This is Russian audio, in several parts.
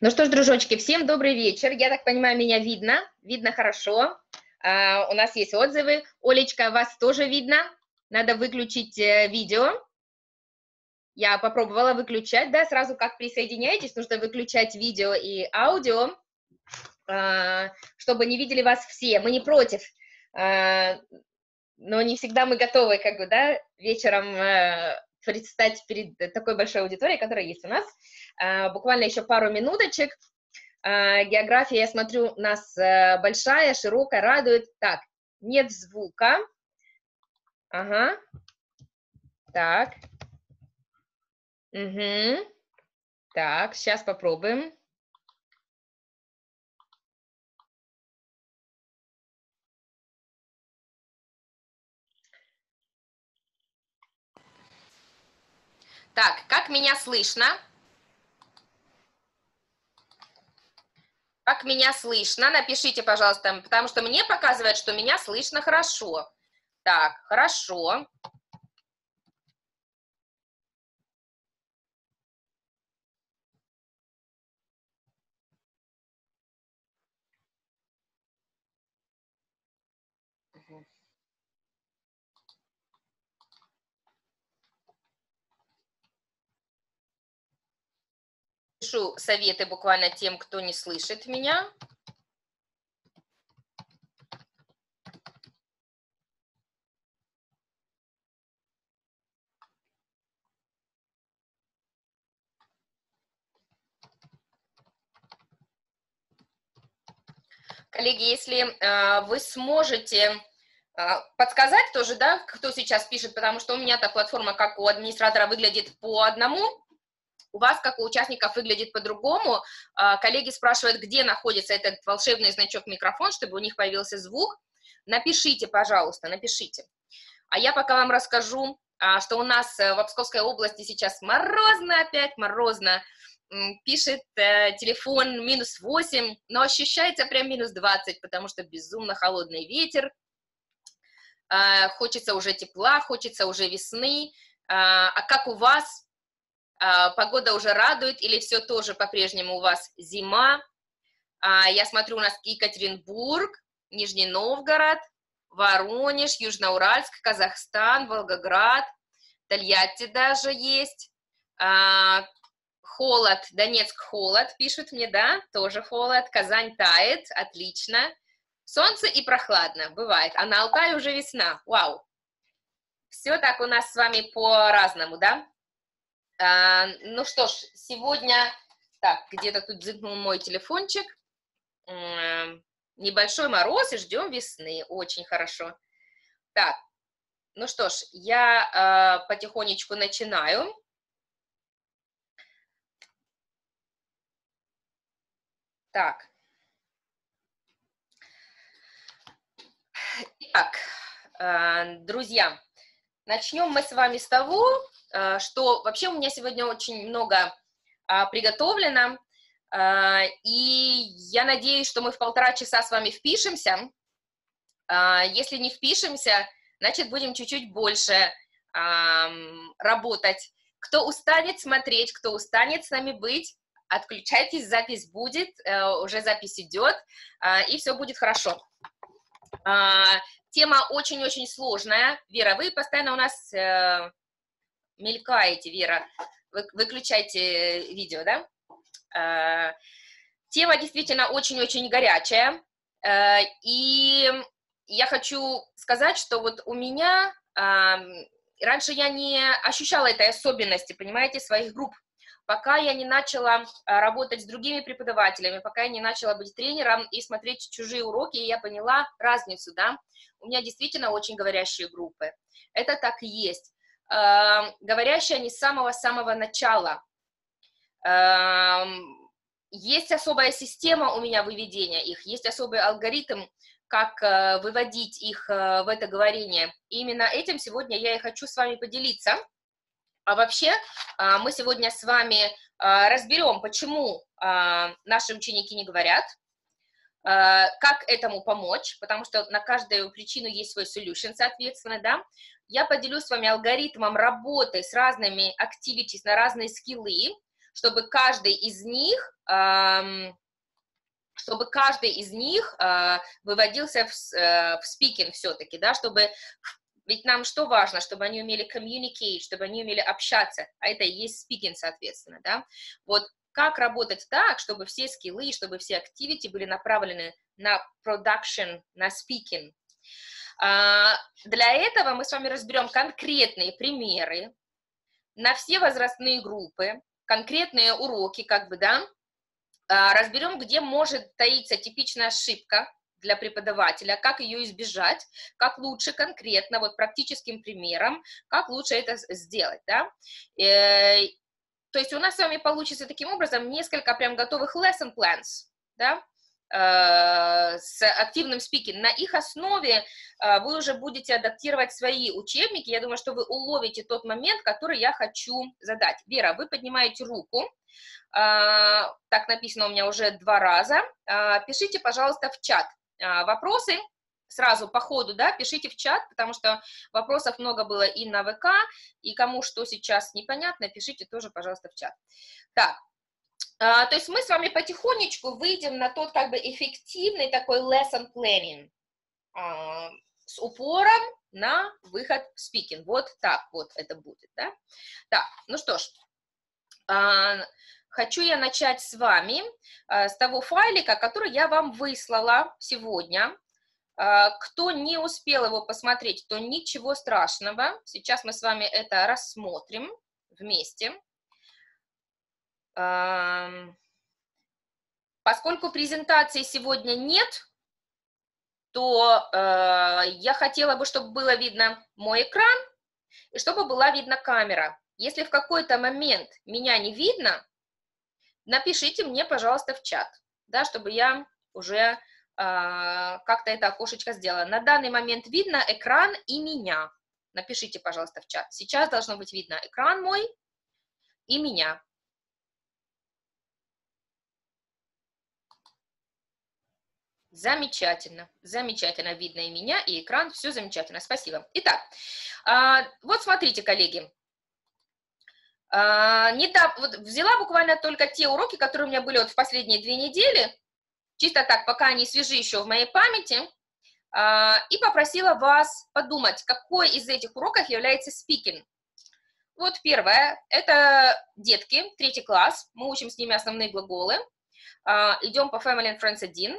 Ну что ж, дружочки, всем добрый вечер. Я так понимаю, меня видно, видно хорошо. Uh, у нас есть отзывы. Олечка, вас тоже видно? Надо выключить uh, видео. Я попробовала выключать, да, сразу как присоединяетесь, нужно выключать видео и аудио, uh, чтобы не видели вас все. Мы не против, но не всегда мы готовы, как бы, да, вечером предстать перед такой большой аудиторией, которая есть у нас. А, буквально еще пару минуточек. А, география, я смотрю, у нас э, большая, широкая, радует. Так, нет звука. Ага. Так. Угу. Так, сейчас попробуем. Так, как меня слышно? Как меня слышно? Напишите, пожалуйста, потому что мне показывает, что меня слышно хорошо. Так, хорошо. Пишу советы буквально тем, кто не слышит меня. Коллеги, если э, вы сможете э, подсказать тоже, да, кто сейчас пишет, потому что у меня-то платформа, как у администратора, выглядит по одному у вас, как у участников, выглядит по-другому. А, коллеги спрашивают, где находится этот волшебный значок микрофон, чтобы у них появился звук. Напишите, пожалуйста, напишите. А я пока вам расскажу, а, что у нас э, в Псковской области сейчас морозно опять, морозно. Пишет э, телефон минус 8, но ощущается прям минус 20, потому что безумно холодный ветер. А, хочется уже тепла, хочется уже весны. А как у вас? А, погода уже радует или все тоже по-прежнему у вас зима? А, я смотрю, у нас Екатеринбург, Нижний Новгород, Воронеж, Южноуральск, Казахстан, Волгоград, Тольятти даже есть. А, холод, Донецк холод, пишут мне, да, тоже холод. Казань тает, отлично. Солнце и прохладно, бывает. А на Алтае уже весна, вау. Все так у нас с вами по-разному, да? А, ну что ж, сегодня, так, где-то тут зыкнул мой телефончик, небольшой мороз и ждем весны, очень хорошо. Так, ну что ж, я э, потихонечку начинаю. Так. Итак, э, друзья, начнем мы с вами с того, что вообще у меня сегодня очень много а, приготовлено, а, и я надеюсь, что мы в полтора часа с вами впишемся. А, если не впишемся, значит, будем чуть-чуть больше работать. Кто устанет смотреть, кто устанет с нами быть, отключайтесь, запись будет, э, уже запись идет, и все будет хорошо. Тема очень-очень сложная. Вера, вы постоянно у нас э, мелькаете, Вера, вы, выключайте видео, да? Э, тема действительно очень-очень горячая, э, и я хочу сказать, что вот у меня, э, раньше я не ощущала этой особенности, понимаете, своих групп, пока я не начала работать с другими преподавателями, пока я не начала быть тренером и смотреть чужие уроки, я поняла разницу, да, у меня действительно очень говорящие группы, это так и есть, говорящие они с самого-самого начала. Эм, есть особая система у меня выведения их, есть особый алгоритм, как э, выводить их э, в это говорение. И именно этим сегодня я и хочу с вами поделиться. А вообще э, мы сегодня с вами разберем, почему наши ученики не говорят, как этому помочь, потому что на каждую причину есть свой solution, соответственно, да, я поделюсь с вами алгоритмом работы с разными activities на разные скиллы, чтобы каждый из них, чтобы каждый из них выводился в, э, в спикинг все-таки, да, чтобы ведь нам что важно, чтобы они умели communicate, чтобы они умели общаться, а это и есть спикинг, соответственно, да. Вот как работать так, чтобы все скиллы, чтобы все activity были направлены на production, на speaking. А, для этого мы с вами разберем конкретные примеры на все возрастные группы, конкретные уроки, как бы, да, а, разберем, где может таиться типичная ошибка для преподавателя, как ее избежать, как лучше конкретно, вот практическим примером, как лучше это сделать, да. То есть у нас с вами получится таким образом несколько прям готовых lesson plans, да, э, с активным спикингом. На их основе э, вы уже будете адаптировать свои учебники. Я думаю, что вы уловите тот момент, который я хочу задать. Вера, вы поднимаете руку. Э, так написано у меня уже два раза. Пишите, пожалуйста, в чат вопросы сразу по ходу, да, пишите в чат, потому что вопросов много было и на ВК, и кому что сейчас непонятно, пишите тоже, пожалуйста, в чат. Так, а, то есть мы с вами потихонечку выйдем на тот как бы эффективный такой lesson planning а, с упором на выход в спикинг. Вот так вот это будет, да. Так, ну что ж, а, хочу я начать с вами с того файлика, который я вам выслала сегодня. А, кто не успел его посмотреть, то ничего страшного. Сейчас мы с вами это рассмотрим вместе. Поскольку презентации сегодня нет, то э, я хотела бы, чтобы было видно мой экран и чтобы была видна камера. Если в какой-то момент меня не видно, напишите мне, пожалуйста, в чат, да, чтобы я уже а, как-то это окошечко сделано. На данный момент видно экран и меня. Напишите, пожалуйста, в чат. Сейчас должно быть видно экран мой и меня. Замечательно, замечательно видно и меня, и экран, все замечательно, спасибо. Итак, а, вот смотрите, коллеги, а, недавно, вот взяла буквально только те уроки, которые у меня были вот в последние две недели, чисто так, пока они свежи еще в моей памяти, а, и попросила вас подумать, какой из этих уроков является спикинг. Вот первое, это детки, третий класс, мы учим с ними основные глаголы, а, идем по Family and Friends 1,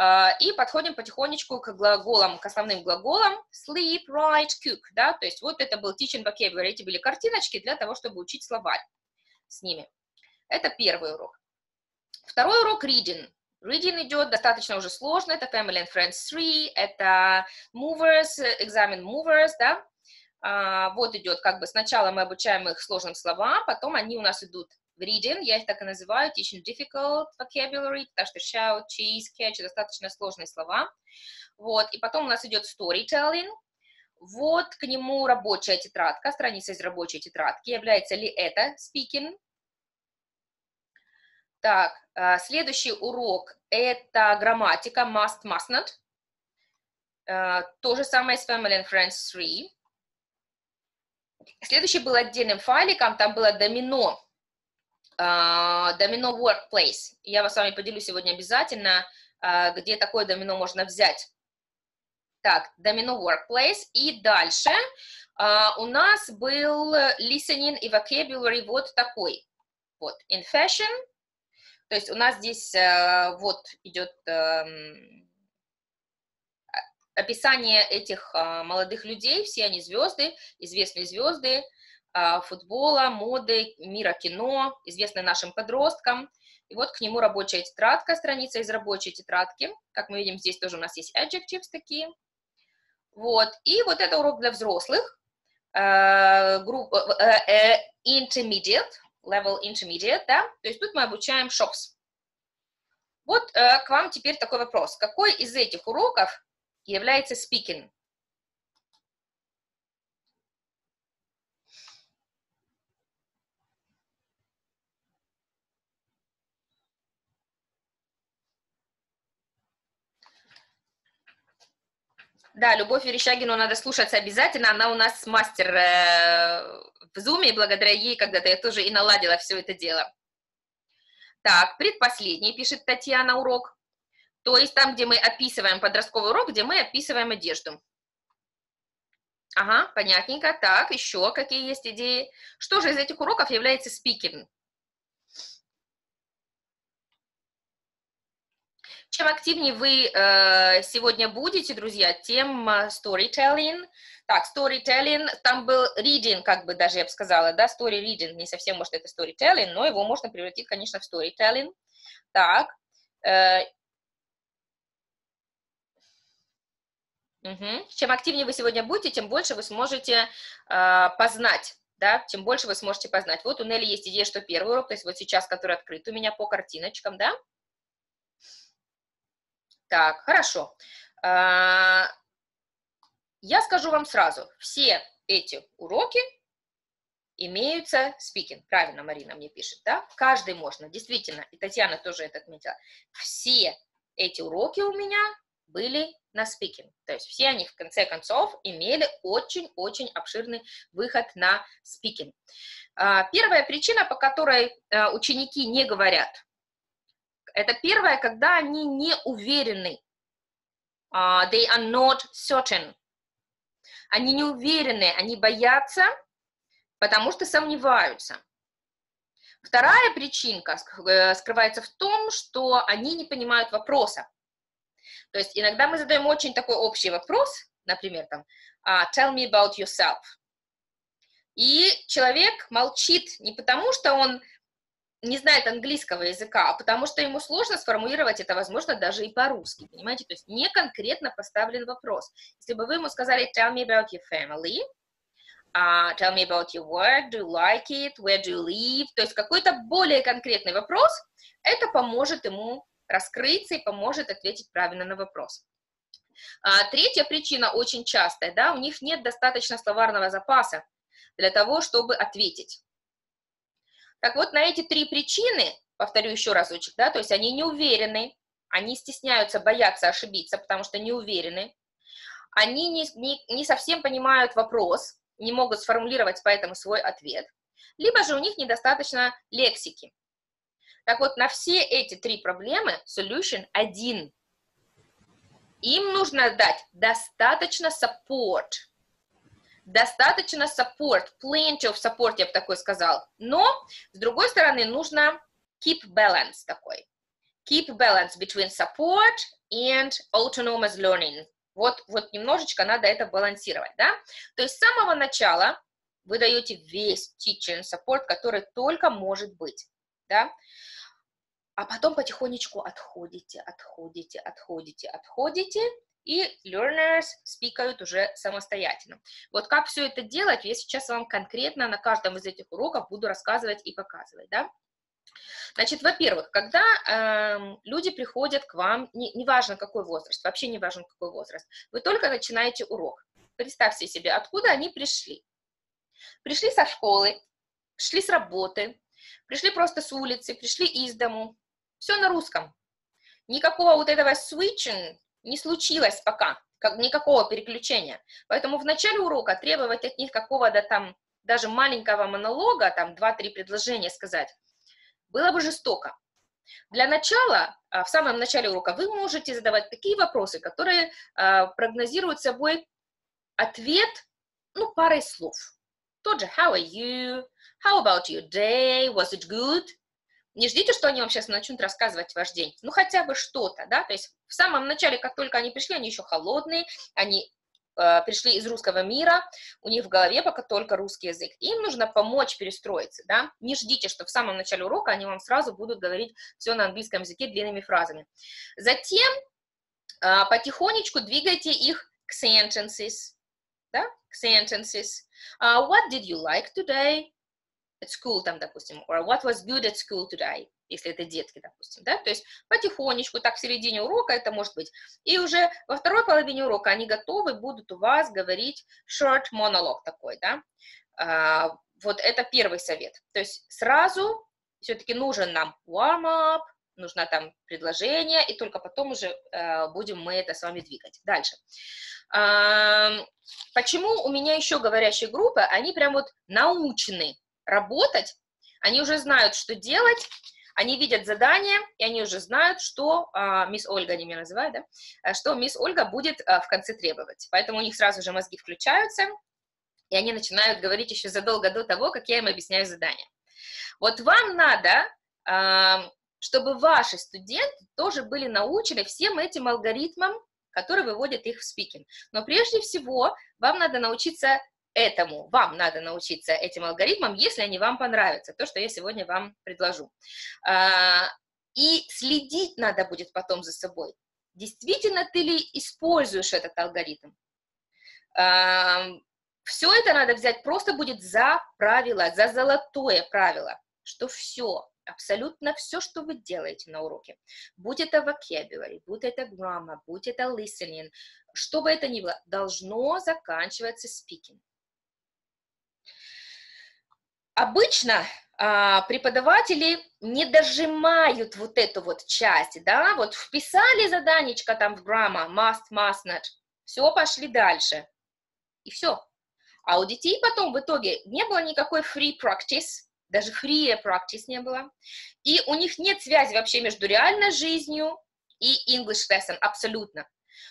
а, и подходим потихонечку к глаголам, к основным глаголам sleep, write, cook, да, то есть вот это был teaching vocabulary, эти были картиночки для того, чтобы учить словарь с ними. Это первый урок. Второй урок reading. Reading идет достаточно уже сложно, это Family and Friends 3, это Movers, экзамен Movers, да, а, вот идет как бы сначала мы обучаем их сложным словам, потом они у нас идут в reading, я их так и называю, teaching difficult vocabulary, потому что shout, cheese, catch, достаточно сложные слова, вот, и потом у нас идет storytelling, вот к нему рабочая тетрадка, страница из рабочей тетрадки, является ли это speaking, так, э, следующий урок – это грамматика must, must not. Э, то же самое с Family and Friends 3. Следующий был отдельным файликом, там было домино, э, домино workplace. Я вас с вами поделюсь сегодня обязательно, где такое домино можно взять. Так, домино workplace. И дальше у нас был listening и vocabulary вот такой. Вот, in fashion – то есть у нас здесь э, вот идет эм, описание этих а, молодых людей, все они звезды, известные звезды а, футбола, моды, мира кино, известные нашим подросткам. И вот к нему рабочая тетрадка, страница из рабочей тетрадки. Как мы видим, здесь тоже у нас есть adjectives такие. Вот. И вот это урок для взрослых, э, групп, э, э, intermediate, level intermediate, да, то есть тут мы обучаем shops. Вот э, к вам теперь такой вопрос. Какой из этих уроков является speaking? Да, Любовь Верещагину надо слушаться обязательно. Она у нас мастер э, в Zoom, и благодаря ей когда-то я тоже и наладила все это дело. Так, предпоследний, пишет Татьяна, урок. То есть там, где мы описываем подростковый урок, где мы описываем одежду. Ага, понятненько. Так, еще какие есть идеи? Что же из этих уроков является speaking? Чем активнее вы э, сегодня будете, друзья, тем э, storytelling. Так, storytelling, там был reading, как бы даже я бы сказала, да, story reading, не совсем, может, это storytelling, но его можно превратить, конечно, в storytelling. Так, э, Угу. Чем активнее вы сегодня будете, тем больше вы сможете э, познать, да, чем больше вы сможете познать. Вот у Нелли есть идея, что первый урок, то есть вот сейчас, который открыт у меня по картиночкам, да. Так, хорошо. Э, я скажу вам сразу, все эти уроки имеются speaking. Правильно Марина мне пишет, да? Каждый можно, действительно, и Татьяна тоже это отметила. Все эти уроки у меня были на speaking. То есть все они, в конце концов, имели очень-очень обширный выход на speaking. А, первая причина, по которой а, ученики не говорят, это первое, когда они не уверены. А, they are not certain. Они не уверены, они боятся, потому что сомневаются. Вторая причинка э, скрывается в том, что они не понимают вопроса. То есть иногда мы задаем очень такой общий вопрос, например, там, uh, tell me about yourself. И человек молчит не потому, что он не знает английского языка, а потому что ему сложно сформулировать это, возможно, даже и по-русски, понимаете? То есть не конкретно поставлен вопрос. Если бы вы ему сказали tell me about your family, uh, tell me about your work, do you like it, where do you live, то есть какой-то более конкретный вопрос, это поможет ему раскрыться и поможет ответить правильно на вопрос. А, третья причина очень частая, да, у них нет достаточно словарного запаса для того, чтобы ответить. Так вот, на эти три причины, повторю еще разочек, да, то есть они не уверены, они стесняются, боятся ошибиться, потому что не уверены, они не, не, не совсем понимают вопрос, не могут сформулировать поэтому свой ответ, либо же у них недостаточно лексики, так вот, на все эти три проблемы solution один. Им нужно дать достаточно support. Достаточно support, plenty of support, я бы такой сказал. Но, с другой стороны, нужно keep balance такой. Keep balance between support and autonomous learning. Вот, вот немножечко надо это балансировать, да? То есть с самого начала вы даете весь teaching support, который только может быть, да? а потом потихонечку отходите, отходите, отходите, отходите, и learners спикают уже самостоятельно. Вот как все это делать, я сейчас вам конкретно на каждом из этих уроков буду рассказывать и показывать, да. Значит, во-первых, когда э, люди приходят к вам, не, неважно какой возраст, вообще не важен какой возраст, вы только начинаете урок. Представьте себе, откуда они пришли. Пришли со школы, пришли с работы, пришли просто с улицы, пришли из дому, все на русском. Никакого вот этого switching не случилось пока, как, никакого переключения. Поэтому в начале урока требовать от них какого-то там даже маленького монолога, там 2-3 предложения сказать, было бы жестоко. Для начала, а, в самом начале урока, вы можете задавать такие вопросы, которые а, прогнозируют собой ответ, ну, парой слов. Тот же how are you, how about your day, was it good, не ждите, что они вам сейчас начнут рассказывать ваш день. Ну, хотя бы что-то, да, то есть в самом начале, как только они пришли, они еще холодные, они э, пришли из русского мира, у них в голове пока только русский язык. Им нужно помочь перестроиться, да. Не ждите, что в самом начале урока они вам сразу будут говорить все на английском языке длинными фразами. Затем э, потихонечку двигайте их к sentences, да, к sentences. Uh, what did you like today? At school, там, допустим, or what was good at school today, если это детки, допустим, да, то есть потихонечку, так в середине урока это может быть, и уже во второй половине урока они готовы будут у вас говорить short monologue такой, да, а, вот это первый совет, то есть сразу все-таки нужен нам warm-up, нужно там предложение, и только потом уже э, будем мы это с вами двигать. Дальше. Э, почему у меня еще говорящие группы, они прям вот научены работать, они уже знают, что делать, Они видят задание, и они уже знают, что а, мисс Ольга, они меня называют, да, а, что мисс Ольга будет а, в конце требовать. Поэтому у них сразу же мозги включаются, и они начинают говорить еще задолго до того, как я им объясняю задание. Вот вам надо, а, чтобы ваши студенты тоже были научены всем этим алгоритмам, которые выводят их в спикинг. Но прежде всего вам надо научиться этому, вам надо научиться этим алгоритмам, если они вам понравятся, то, что я сегодня вам предложу. А, и следить надо будет потом за собой. Действительно ты ли используешь этот алгоритм? А, все это надо взять просто будет за правило, за золотое правило, что все, абсолютно все, что вы делаете на уроке, будь это vocabulary, будь это grammar, будь это listening, что бы это ни было, должно заканчиваться speaking. Обычно а, преподаватели не дожимают вот эту вот часть, да, вот вписали заданечко там в грамма, must, must not, все, пошли дальше, и все. А у детей потом в итоге не было никакой free practice, даже free practice не было, и у них нет связи вообще между реальной жизнью и English lesson, абсолютно.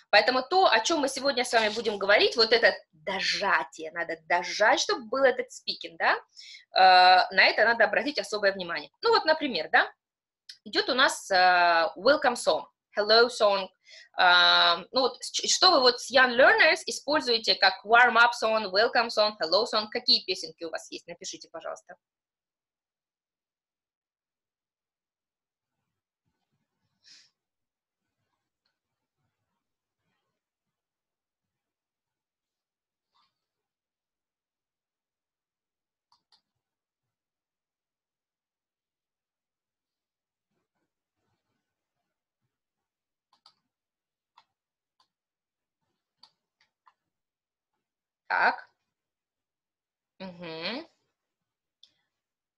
Поэтому то, о чем мы сегодня с вами будем говорить, вот это дожатие, надо дожать, чтобы был этот спикинг, да, э, на это надо обратить особое внимание. Ну вот, например, да, идет у нас э, welcome song, hello song, Uh, ну вот, что вы вот с Young Learners используете как warm-up song, welcome song, hello song, какие песенки у вас есть, напишите, пожалуйста. Так. Угу.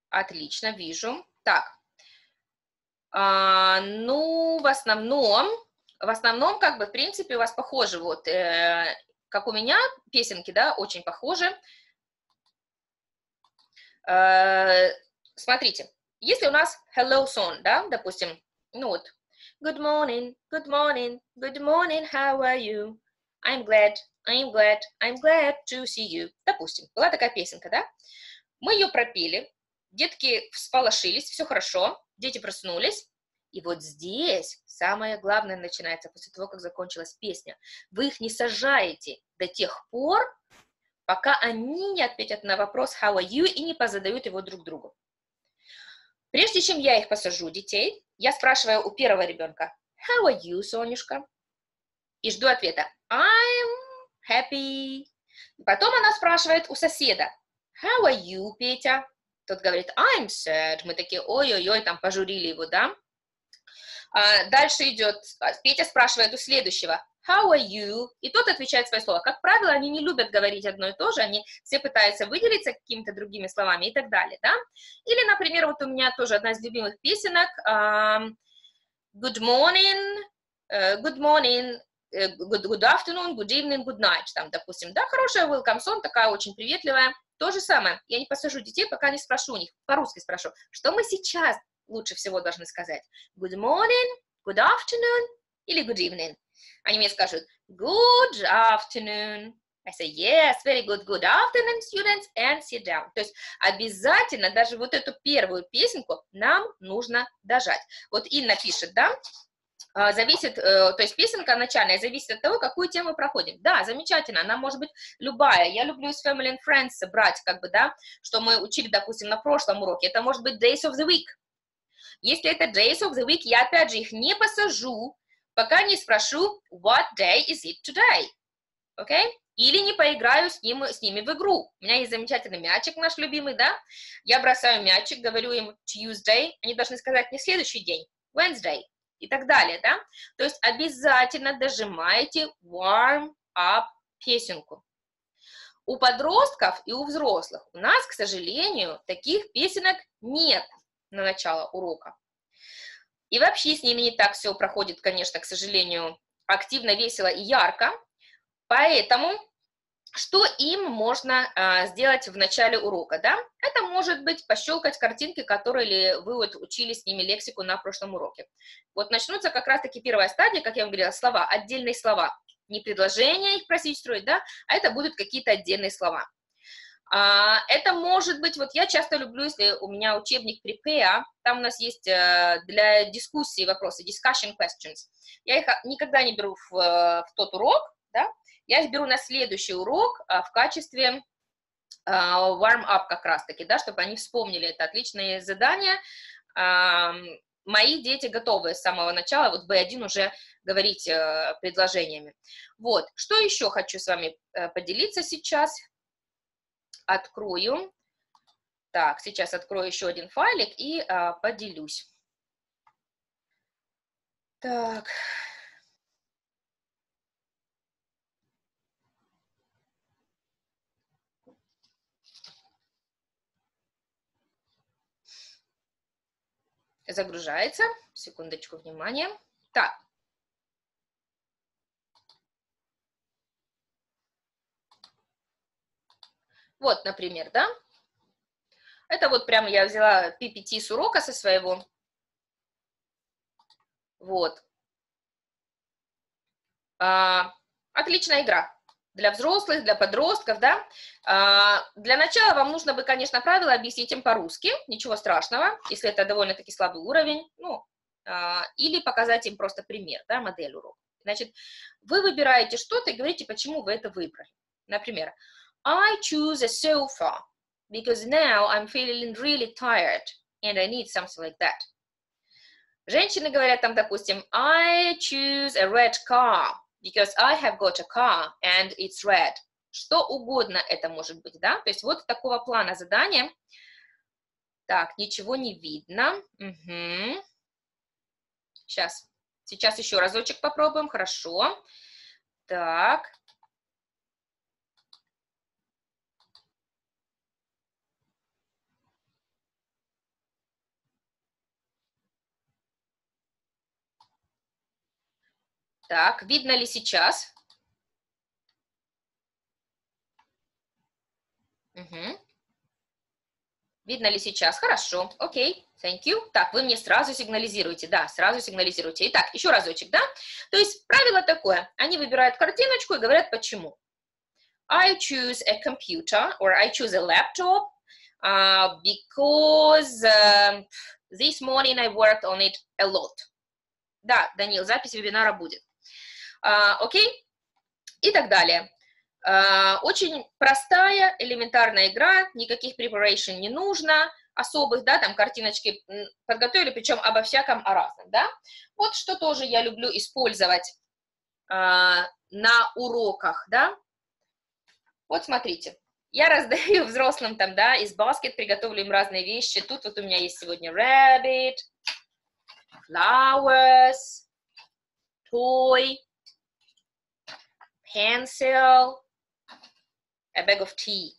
Отлично, вижу. Так. А, ну, в основном, в основном, как бы, в принципе, у вас похожи, вот, э, как у меня, песенки, да, очень похожи. Э, смотрите, если у нас hello song, да, допустим, ну вот, good morning, good morning, good morning, how are you? I'm glad, I'm glad, I'm glad to see you. Допустим, была такая песенка, да? Мы ее пропели, детки всполошились, все хорошо, дети проснулись, и вот здесь самое главное начинается после того, как закончилась песня. Вы их не сажаете до тех пор, пока они не ответят на вопрос «How are you?» и не позадают его друг другу. Прежде чем я их посажу, детей, я спрашиваю у первого ребенка «How are you, Сонюшка?» и жду ответа I'm happy. Потом она спрашивает у соседа, how are you, Петя? Тот говорит, I'm sad. Мы такие, ой-ой-ой, там пожурили его, да? А, дальше идет, а, Петя спрашивает у следующего, how are you? И тот отвечает свое слово. Как правило, они не любят говорить одно и то же, они все пытаются выделиться какими-то другими словами и так далее, да? Или, например, вот у меня тоже одна из любимых песенок, um, good morning, uh, good morning, good, good afternoon, good evening, good night, там, допустим, да, хорошая welcome song, такая очень приветливая, то же самое, я не посажу детей, пока не спрошу у них, по-русски спрошу, что мы сейчас лучше всего должны сказать, good morning, good afternoon или good evening, они мне скажут, good afternoon, I say, yes, very good, good afternoon, students, and sit down. То есть обязательно даже вот эту первую песенку нам нужно дожать. Вот Инна пишет, да, зависит, э, то есть песенка начальная зависит от того, какую тему проходим. Да, замечательно, она может быть любая. Я люблю из Family and Friends брать, как бы, да, что мы учили, допустим, на прошлом уроке. Это может быть Days of the Week. Если это Days of the Week, я опять же их не посажу, пока не спрошу, what day is it today? Окей? Okay? Или не поиграю с, ним, с ними в игру. У меня есть замечательный мячик наш любимый, да? Я бросаю мячик, говорю им Tuesday, они должны сказать не следующий день, Wednesday и так далее, да? То есть обязательно дожимайте warm up песенку. У подростков и у взрослых у нас, к сожалению, таких песенок нет на начало урока. И вообще с ними не так все проходит, конечно, к сожалению, активно, весело и ярко. Поэтому что им можно а, сделать в начале урока, да? Это может быть пощелкать картинки, которые вы вот учили с ними лексику на прошлом уроке. Вот начнутся как раз-таки первая стадия, как я вам говорила, слова, отдельные слова. Не предложения их просить строить, да, а это будут какие-то отдельные слова. А, это может быть, вот я часто люблю, если у меня учебник Prepare, там у нас есть э, для дискуссии вопросы, discussion questions. Я их никогда не беру в, в тот урок, да, я их беру на следующий урок а, в качестве а, warm-up как раз-таки, да, чтобы они вспомнили это отличное задание. А, мои дети готовы с самого начала, вот B1 уже говорить э, предложениями. Вот, что еще хочу с вами э, поделиться сейчас. Открою. Так, сейчас открою еще один файлик и поделюсь. Так, загружается. Секундочку, внимание. Так. Вот, например, да? Это вот прямо я взяла PPT с урока со своего. Вот. А, отличная игра для взрослых, для подростков, да. А, для начала вам нужно бы, конечно, правила объяснить им по-русски, ничего страшного, если это довольно-таки слабый уровень, ну, а, или показать им просто пример, да, модель урока. Значит, вы выбираете что-то и говорите, почему вы это выбрали. Например, I choose a sofa because now I'm feeling really tired and I need something like that. Женщины говорят там, допустим, I choose a red car because I have got a car and it's red. Что угодно это может быть, да? То есть вот такого плана задания. Так, ничего не видно. Угу. Сейчас. Сейчас еще разочек попробуем. Хорошо. Так. Так, видно ли сейчас? Угу. Видно ли сейчас? Хорошо, окей, thank you. Так, вы мне сразу сигнализируете, да, сразу сигнализируете. Итак, еще разочек, да? То есть правило такое, они выбирают картиночку и говорят почему. I choose a computer or I choose a laptop uh, because uh, this morning I worked on it a lot. Да, Данил, запись вебинара будет. А, окей? И так далее. А, очень простая, элементарная игра, никаких preparation не нужно, особых, да, там картиночки подготовили, причем обо всяком, о разном, да. Вот что тоже я люблю использовать а, на уроках, да. Вот смотрите, я раздаю взрослым там, да, из баскет, приготовлю им разные вещи. Тут вот у меня есть сегодня rabbit, flowers, toy, pencil, a bag of tea.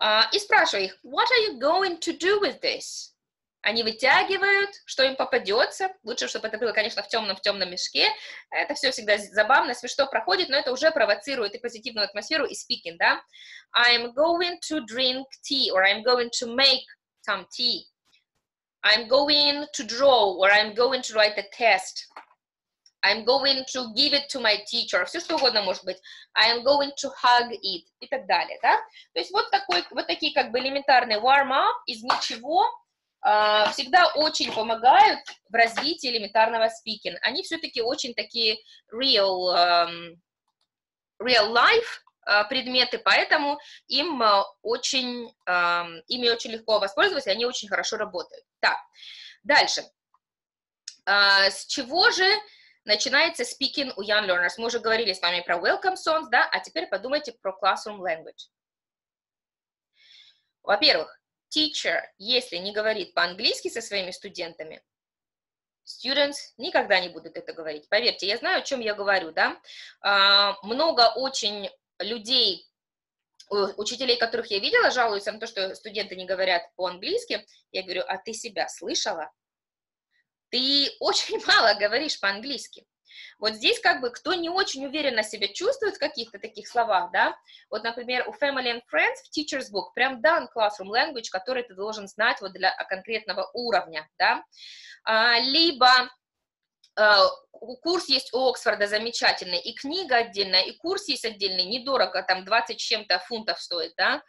Uh, и спрашиваю их, what are you going to do with this? Они вытягивают, что им попадется. Лучше, чтобы это было, конечно, в темном, в темном мешке. Это все всегда забавно, смешно проходит, но это уже провоцирует и позитивную атмосферу, и speaking, да. I'm going to drink tea, or I'm going to make some tea. I'm going to draw, or I'm going to write a test. I'm going to give it to my teacher, все что угодно может быть. I am going to hug it и так далее, да? То есть вот, такой, вот такие как бы элементарные warm-up из ничего э, всегда очень помогают в развитии элементарного speaking. Они все-таки очень такие real, um, real life uh, предметы, поэтому им uh, очень, uh, ими очень легко воспользоваться, и они очень хорошо работают. Так, дальше. Uh, с чего же начинается speaking у Young Learners. Мы уже говорили с вами про welcome songs, да, а теперь подумайте про classroom language. Во-первых, teacher, если не говорит по-английски со своими студентами, students никогда не будут это говорить. Поверьте, я знаю, о чем я говорю, да. А, много очень людей, учителей, которых я видела, жалуются на то, что студенты не говорят по-английски. Я говорю, а ты себя слышала? Ты очень мало говоришь по-английски. Вот здесь как бы кто не очень уверенно себя чувствует в каких-то таких словах, да, вот, например, у Family and Friends в Teacher's Book прям дан Classroom Language, который ты должен знать вот для конкретного уровня, да, а, либо а, курс есть у Оксфорда замечательный, и книга отдельная, и курс есть отдельный, недорого, там 20 чем-то фунтов стоит, да,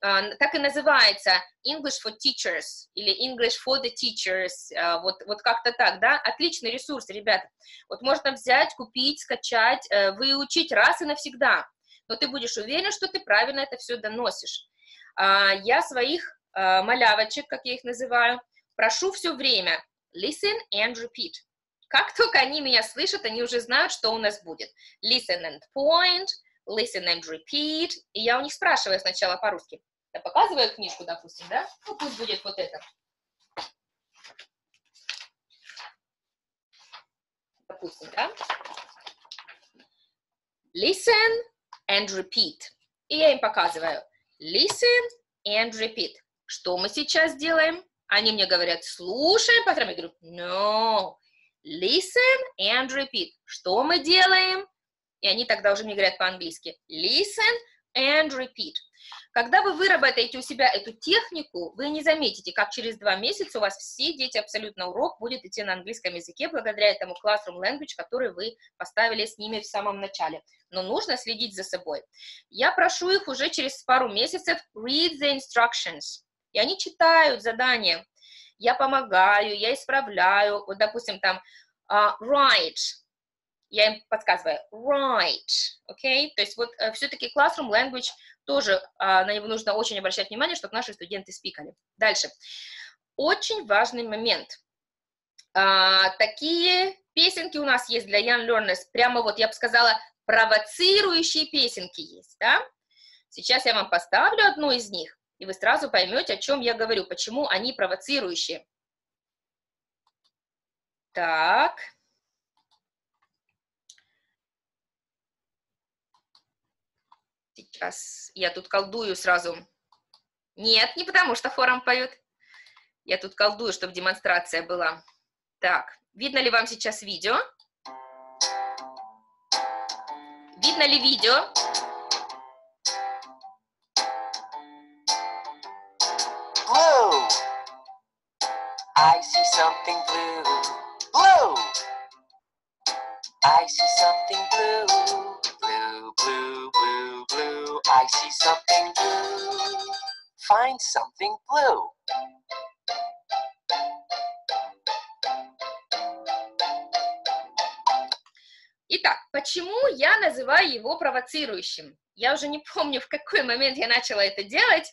так и называется English for Teachers или English for the Teachers, а, вот, вот как-то так, да, отличный ресурс, ребята, вот можно взять, купить, скачать, э, выучить раз и навсегда, но ты будешь уверен, что ты правильно это все доносишь. А, я своих малявочек, как я их называю, прошу все время listen and repeat. Как только они меня слышат, они уже знают, что у нас будет. Listen and point, listen and repeat. И я у них спрашиваю сначала по-русски. Я показываю книжку, допустим, да? Ну, пусть будет вот это. Допустим, да? Listen and repeat. И я им показываю. Listen and repeat. Что мы сейчас делаем? Они мне говорят, слушаем, потом я говорю, no. Listen and repeat. Что мы делаем? И они тогда уже мне говорят по-английски. Listen and repeat. Когда вы выработаете у себя эту технику, вы не заметите, как через два месяца у вас все дети абсолютно урок будет идти на английском языке благодаря этому Classroom Language, который вы поставили с ними в самом начале. Но нужно следить за собой. Я прошу их уже через пару месяцев read the instructions. И они читают задания. Я помогаю, я исправляю. Вот, допустим, там uh, write, я им подсказываю, right, okay? то есть вот uh, все-таки classroom language тоже uh, на него нужно очень обращать внимание, чтобы наши студенты спикали. Дальше. Очень важный момент. Uh, такие песенки у нас есть для young learners, прямо вот, я бы сказала, провоцирующие песенки есть, да? Сейчас я вам поставлю одну из них, и вы сразу поймете, о чем я говорю, почему они провоцирующие. Так. Сейчас я тут колдую сразу. Нет, не потому что хором поют. Я тут колдую, чтобы демонстрация была. Так, видно ли вам сейчас видео? Видно ли видео? Something blue. Итак, почему я называю его провоцирующим? Я уже не помню, в какой момент я начала это делать.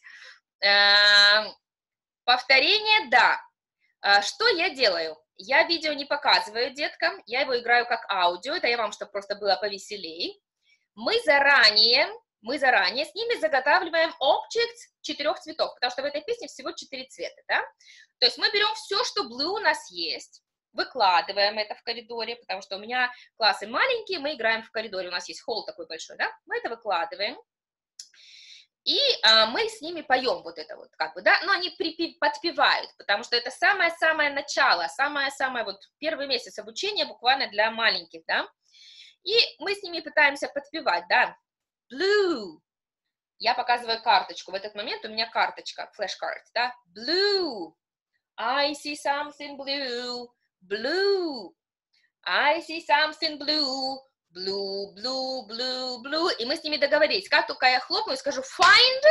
Эм, повторение, да. А, что я делаю? Я видео не показываю деткам, я его играю как аудио, это я вам, чтобы просто было повеселей. Мы заранее, мы заранее с ними заготавливаем objects четырех цветов, потому что в этой песне всего четыре цвета, да? То есть мы берем все, что blue у нас есть, выкладываем это в коридоре, потому что у меня классы маленькие, мы играем в коридоре, у нас есть холл такой большой, да? Мы это выкладываем, и а, мы с ними поем вот это вот, как бы, да, но они подпевают, потому что это самое-самое начало, самое-самое вот первый месяц обучения буквально для маленьких, да, и мы с ними пытаемся подпевать, да, blue, я показываю карточку, в этот момент у меня карточка, флеш-карт, да, blue, I see something blue, blue, I see something blue, blue, blue, blue, blue, и мы с ними договорились. Как только я хлопну и скажу find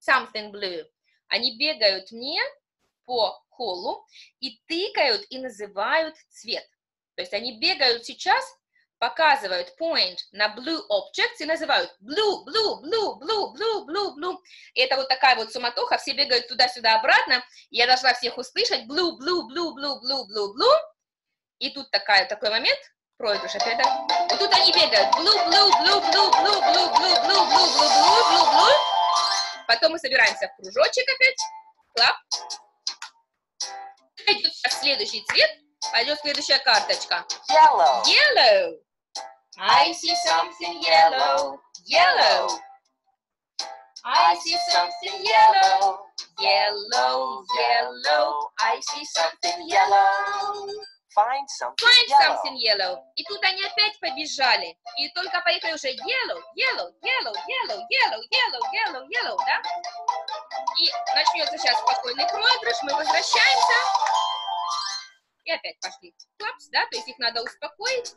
something blue, они бегают мне по холлу и тыкают и называют цвет. То есть они бегают сейчас, показывают point на blue objects и называют blue, blue, blue, blue, blue, blue, blue. И это вот такая вот суматоха, все бегают туда-сюда обратно, я должна всех услышать blue, blue, blue, blue, blue, blue, blue. И тут такая, такой момент, проигрыш опять, да? И тут они бегают. Blue, blue, blue, blue, blue, blue, blue, blue, blue, blue, blue, blue, blue. Потом мы собираемся в кружочек опять. Клап. Сейчас следующий цвет. Пойдет следующая карточка. Yellow. Yellow. I see something yellow. Yellow. I see something yellow. Yellow, yellow. I see something yellow. Find something Find yellow. something yellow. И тут они опять побежали. И только поехали уже yellow, yellow, yellow, yellow, yellow, yellow, yellow, yellow, да? И начнется сейчас спокойный проигрыш, мы возвращаемся. И опять пошли клапс, да, то есть их надо успокоить.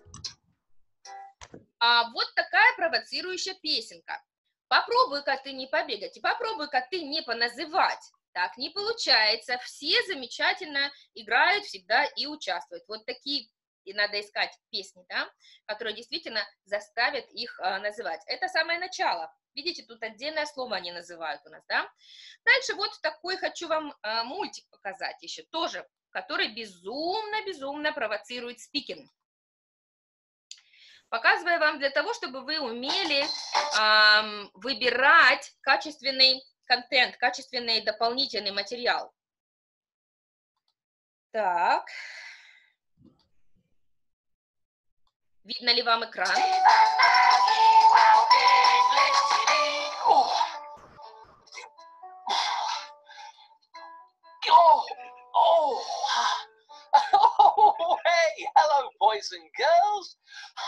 А вот такая провоцирующая песенка. Попробуй-ка ты не побегать, попробуй-ка ты не поназывать. Так не получается. Все замечательно играют всегда и участвуют. Вот такие и надо искать песни, да, которые действительно заставят их а, называть. Это самое начало. Видите, тут отдельное слово они называют у нас, да. Дальше вот такой хочу вам а, мультик показать еще тоже, который безумно-безумно провоцирует спикинг. Показываю вам для того, чтобы вы умели ам, выбирать качественный контент, качественный дополнительный материал. Так. Видно ли вам экран? Oh, oh, oh, hey, hello, boys and girls.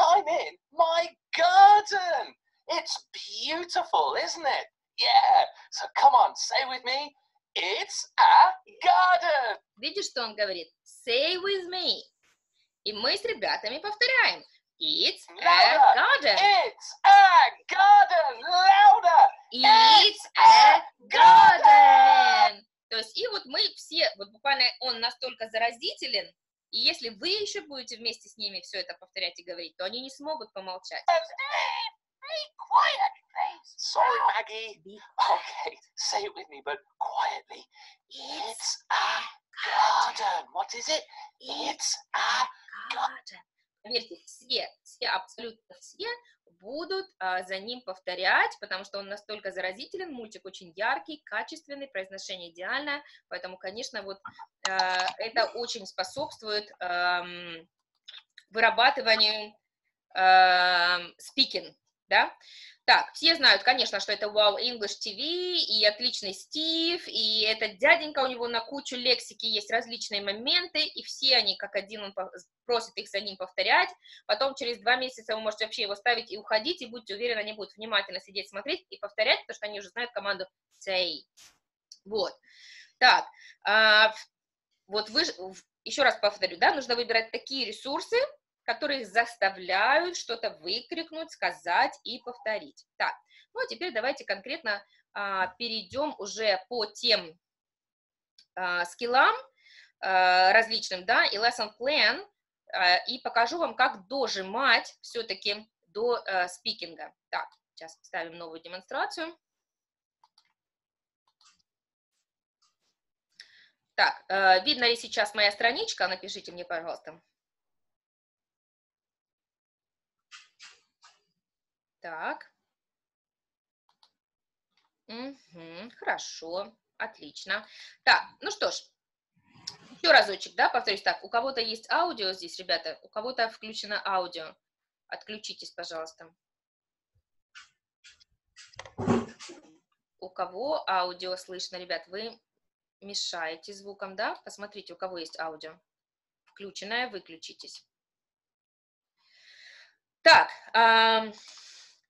I'm in my garden. It's beautiful, isn't it? Yeah, so come on, say with me, it's a garden. Видишь, что он говорит? Say with me. И мы с ребятами повторяем. It's a Louder. garden. It's a garden. Louder. It's a garden. То есть, и вот мы все, вот буквально он настолько заразителен, и если вы еще будете вместе с ними все это повторять и говорить, то они не смогут помолчать. Be quiet, please. Sorry, Maggie. Be Okay, say it with me, but quietly. It's a garden. What is it? It's a garden. Поверьте, все, все, абсолютно все будут а, за ним повторять, потому что он настолько заразителен, мультик очень яркий, качественный, произношение идеальное, поэтому, конечно, вот а, это очень способствует ам, вырабатыванию спикинг, да. Так, все знают, конечно, что это Wow English TV, и отличный Стив, и этот дяденька, у него на кучу лексики есть различные моменты, и все они, как один, он просит их за ним повторять, потом через два месяца вы можете вообще его ставить и уходить, и будьте уверены, они будут внимательно сидеть, смотреть и повторять, потому что они уже знают команду say. Вот. Так, а, вот вы, еще раз повторю, да, нужно выбирать такие ресурсы, которые заставляют что-то выкрикнуть, сказать и повторить. Так, ну а теперь давайте конкретно а, перейдем уже по тем а, скиллам а, различным, да, и lesson plan, а, и покажу вам, как дожимать все-таки до а, спикинга. Так, сейчас ставим новую демонстрацию. Так, э, видно ли сейчас моя страничка? Напишите мне, пожалуйста. Так. Мгм, хорошо, отлично. Так, ну что ж, еще разочек, да, повторюсь. Так, у кого-то есть аудио здесь, ребята? У кого-то включено аудио? Отключитесь, пожалуйста. У кого аудио слышно, ребят? Вы мешаете звуком, да? Посмотрите, у кого есть аудио. Включенное, выключитесь. Так,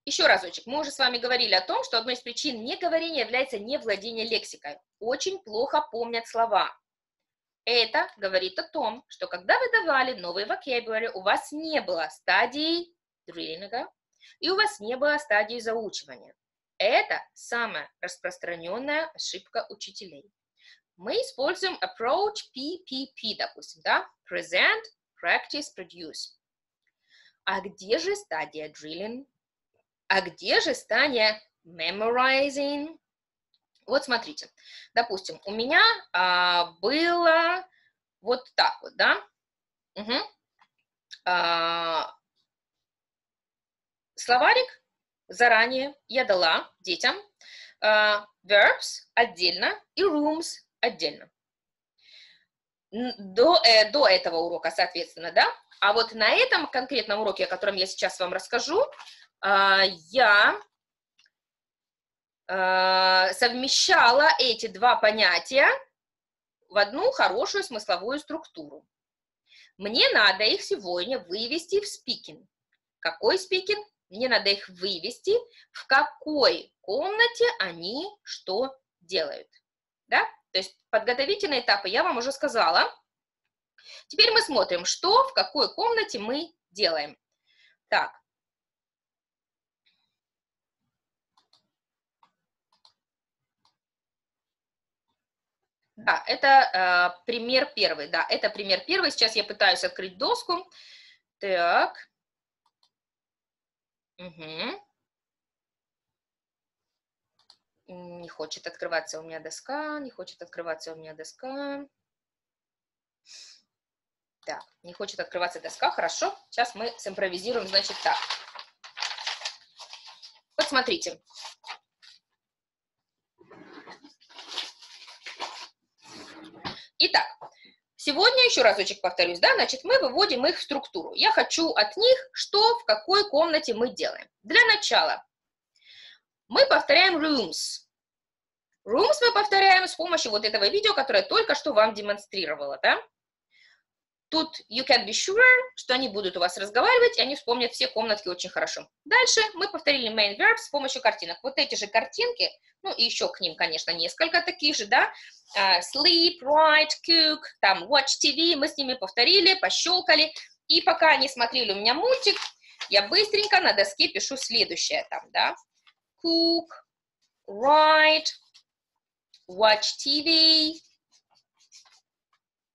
еще разочек. Мы уже с вами говорили о том, что одной из причин неговорения является невладение лексикой. Очень плохо помнят слова. Это говорит о том, что когда вы давали новый vocabulary, у вас не было стадии дриллинга, и у вас не было стадии заучивания. Это самая распространенная ошибка учителей. Мы используем approach PPP, допустим, да? Present, Practice, Produce. А где же стадия drilling? А где же стадия memorizing? Вот смотрите, допустим, у меня а, было вот так вот, да? Мгм. А, словарик заранее я дала детям, а, verbs отдельно и rooms отдельно. До, э, до этого урока, соответственно, да? А вот на этом конкретном уроке, о котором я сейчас вам расскажу, я а, совмещала эти два понятия в одну хорошую смысловую структуру. Мне надо их сегодня вывести в спикинг. Какой спикинг? Мне надо их вывести, в какой комнате они что делают. Да? То есть подготовительные этапы я вам уже сказала. Теперь мы смотрим, что в какой комнате мы делаем. Так. Да, это э, пример первый, да, это пример первый. Сейчас я пытаюсь открыть доску. Так. Угу. Не хочет открываться у меня доска, не хочет открываться у меня доска. Так, не хочет открываться доска, хорошо. Сейчас мы симпровизируем, значит, так. Вот смотрите. Итак, сегодня, еще разочек повторюсь, да, значит, мы выводим их в структуру. Я хочу от них, что в какой комнате мы делаем. Для начала мы повторяем rooms. Rooms мы повторяем с помощью вот этого видео, которое я только что вам демонстрировала, да. Тут you can be sure, что они будут у вас разговаривать, и они вспомнят все комнатки очень хорошо. Дальше мы повторили main verbs с помощью картинок. Вот эти же картинки, ну и еще к ним, конечно, несколько таких же, да, uh, sleep, write, cook, там watch TV, мы с ними повторили, пощелкали, и пока они смотрели у меня мультик, я быстренько на доске пишу следующее там, да, cook, write, watch TV,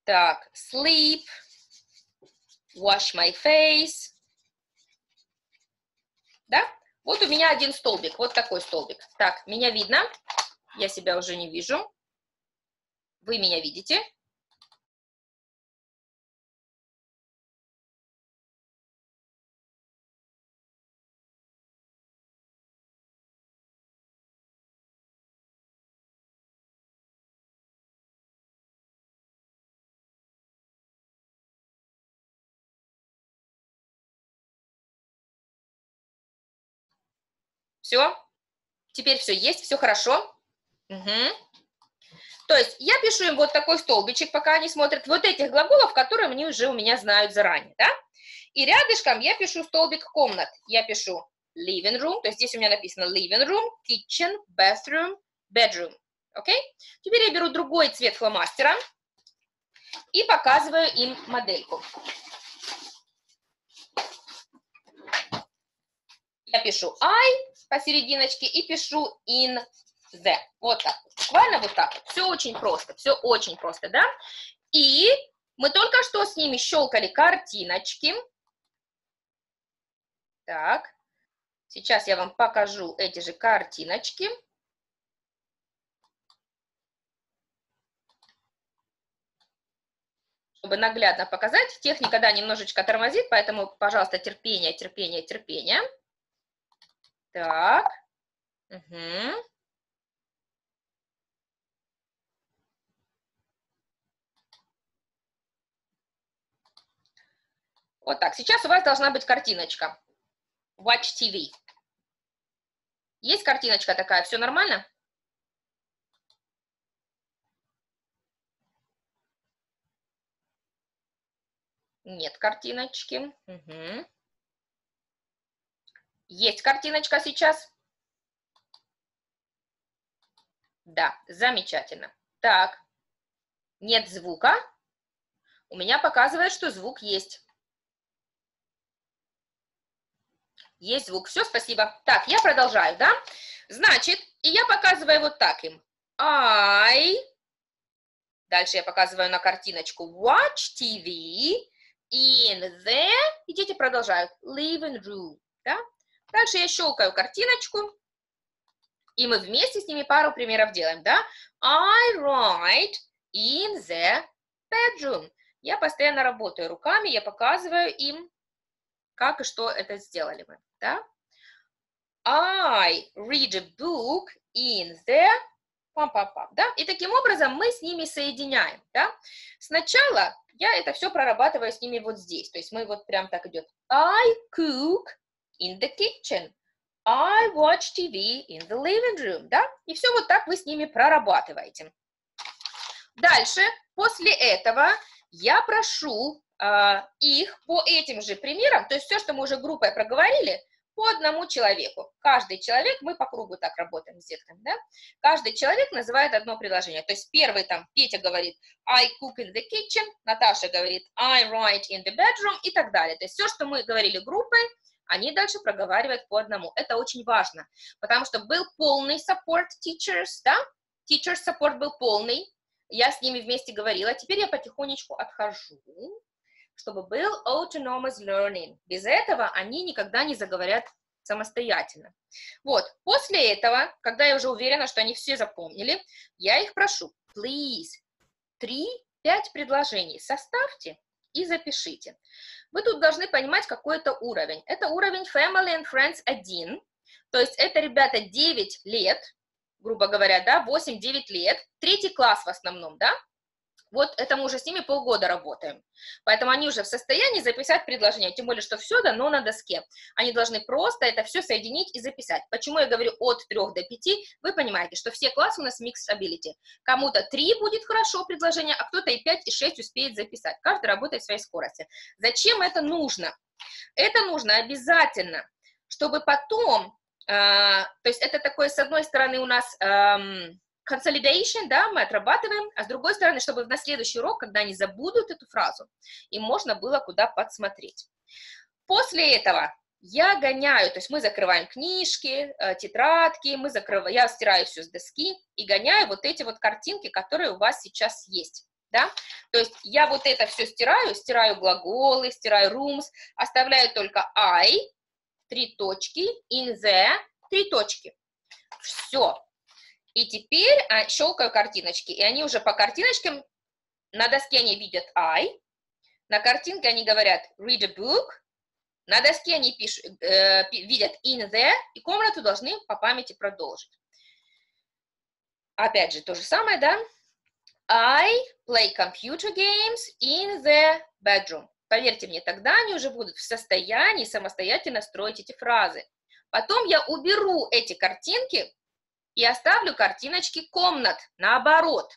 так, sleep, wash my face. Да? Вот у меня один столбик, вот такой столбик. Так, меня видно? Я себя уже не вижу. Вы меня видите? Все? Теперь все есть, все хорошо? Угу. То есть я пишу им вот такой столбичек, пока они смотрят, вот этих глаголов, которые они уже у меня знают заранее, да? И рядышком я пишу столбик комнат. Я пишу living room, то есть здесь у меня написано living room, kitchen, bathroom, bedroom. Окей? Okay? Теперь я беру другой цвет фломастера и показываю им модельку. Я пишу I, посерединочке и пишу in the. Вот так. Буквально вот так. Все очень просто. Все очень просто, да? И мы только что с ними щелкали картиночки. Так. Сейчас я вам покажу эти же картиночки. Чтобы наглядно показать. Техника, да, немножечко тормозит, поэтому, пожалуйста, терпение, терпение, терпение. Так. Угу. Вот так. Сейчас у вас должна быть картиночка. Watch TV. Есть картиночка такая? Все нормально? Нет картиночки. Угу. Есть картиночка сейчас? Да, замечательно. Так, нет звука. У меня показывает, что звук есть. Есть звук. Все, спасибо. Так, я продолжаю, да? Значит, и я показываю вот так им. I. Дальше я показываю на картиночку watch TV in the. И дети продолжают. Living room. Да? Дальше я щелкаю картиночку, и мы вместе с ними пару примеров делаем, да? I write in the bedroom. Я постоянно работаю руками, я показываю им, как и что это сделали мы, да? I read a book in the пам -пам -пам, да? И таким образом мы с ними соединяем, да? Сначала я это все прорабатываю с ними вот здесь, то есть мы вот прям так идет. I cook in the kitchen. I watch TV in the living room, да? И все вот так вы с ними прорабатываете. Дальше, после этого, я прошу э, их по этим же примерам, то есть все, что мы уже группой проговорили, по одному человеку. Каждый человек, мы по кругу так работаем с детками, да? Каждый человек называет одно предложение. То есть первый там, Петя говорит I cook in the kitchen, Наташа говорит I write in the bedroom и так далее. То есть все, что мы говорили группой, они дальше проговаривают по одному. Это очень важно, потому что был полный support teachers, да? Teachers support был полный, я с ними вместе говорила, теперь я потихонечку отхожу, чтобы был autonomous learning. Без этого они никогда не заговорят самостоятельно. Вот, после этого, когда я уже уверена, что они все запомнили, я их прошу, please, три-пять предложений составьте и запишите. Вы тут должны понимать какой-то уровень. Это уровень Family and Friends 1, то есть это, ребята, 9 лет, грубо говоря, да, 8-9 лет, третий класс в основном, да, вот это мы уже с ними полгода работаем. Поэтому они уже в состоянии записать предложение, тем более, что все дано на доске. Они должны просто это все соединить и записать. Почему я говорю от 3 до 5? Вы понимаете, что все классы у нас mixed ability. Кому-то 3 будет хорошо предложение, а кто-то и 5, и 6 успеет записать. Каждый работает в своей скорости. Зачем это нужно? Это нужно обязательно, чтобы потом, э, то есть это такое, с одной стороны, у нас... Эм, consolidation, да, мы отрабатываем, а с другой стороны, чтобы на следующий урок, когда они забудут эту фразу, им можно было куда подсмотреть. После этого я гоняю, то есть мы закрываем книжки, э, тетрадки, мы закрываем, я стираю все с доски и гоняю вот эти вот картинки, которые у вас сейчас есть. Да? То есть я вот это все стираю, стираю глаголы, стираю rooms, оставляю только I, три точки, in the, три точки. Все, и теперь а, щелкаю картиночки, и они уже по картиночкам, на доске они видят I, на картинке они говорят read a book, на доске они пишут, э, видят in the, и комнату должны по памяти продолжить. Опять же, то же самое, да? I play computer games in the bedroom. Поверьте мне, тогда они уже будут в состоянии самостоятельно строить эти фразы. Потом я уберу эти картинки и оставлю картиночки комнат, наоборот.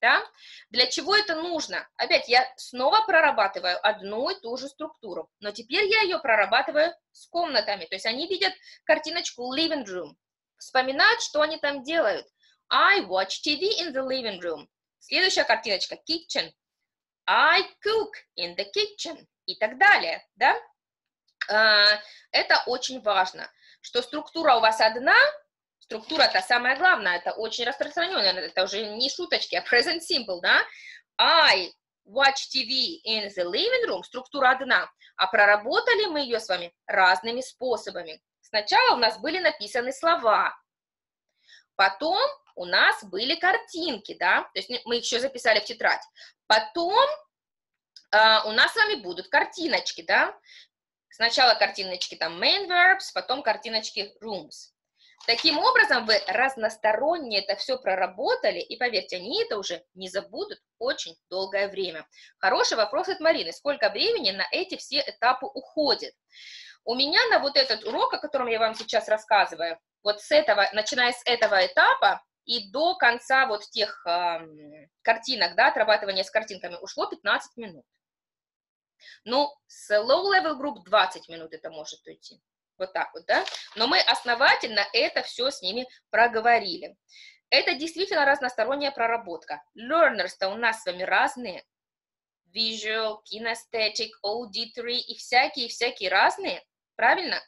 Да? Для чего это нужно? Опять, я снова прорабатываю одну и ту же структуру, но теперь я ее прорабатываю с комнатами. То есть они видят картиночку living room, вспоминают, что они там делают. I watch TV in the living room. Следующая картиночка kitchen. I cook in the kitchen и так далее. Да? А, это очень важно, что структура у вас одна, Структура-то самое главное, это очень распространенное, это уже не шуточки, а present simple, да? I watch TV in the living room, структура одна, а проработали мы ее с вами разными способами. Сначала у нас были написаны слова, потом у нас были картинки, да, то есть мы их еще записали в тетрадь. Потом э, у нас с вами будут картиночки, да, сначала картиночки там main verbs, потом картиночки rooms. Таким образом, вы разносторонне это все проработали, и поверьте, они это уже не забудут очень долгое время. Хороший вопрос от Марины. Сколько времени на эти все этапы уходит? У меня на вот этот урок, о котором я вам сейчас рассказываю, вот с этого, начиная с этого этапа и до конца вот тех э, картинок, да, отрабатывания с картинками, ушло 15 минут. Ну, с low-level group 20 минут это может уйти. Вот так вот, да? Но мы основательно это все с ними проговорили. Это действительно разносторонняя проработка. Learners-то у нас с вами разные. Visual, kinesthetic, auditory и всякие-всякие разные. Правильно?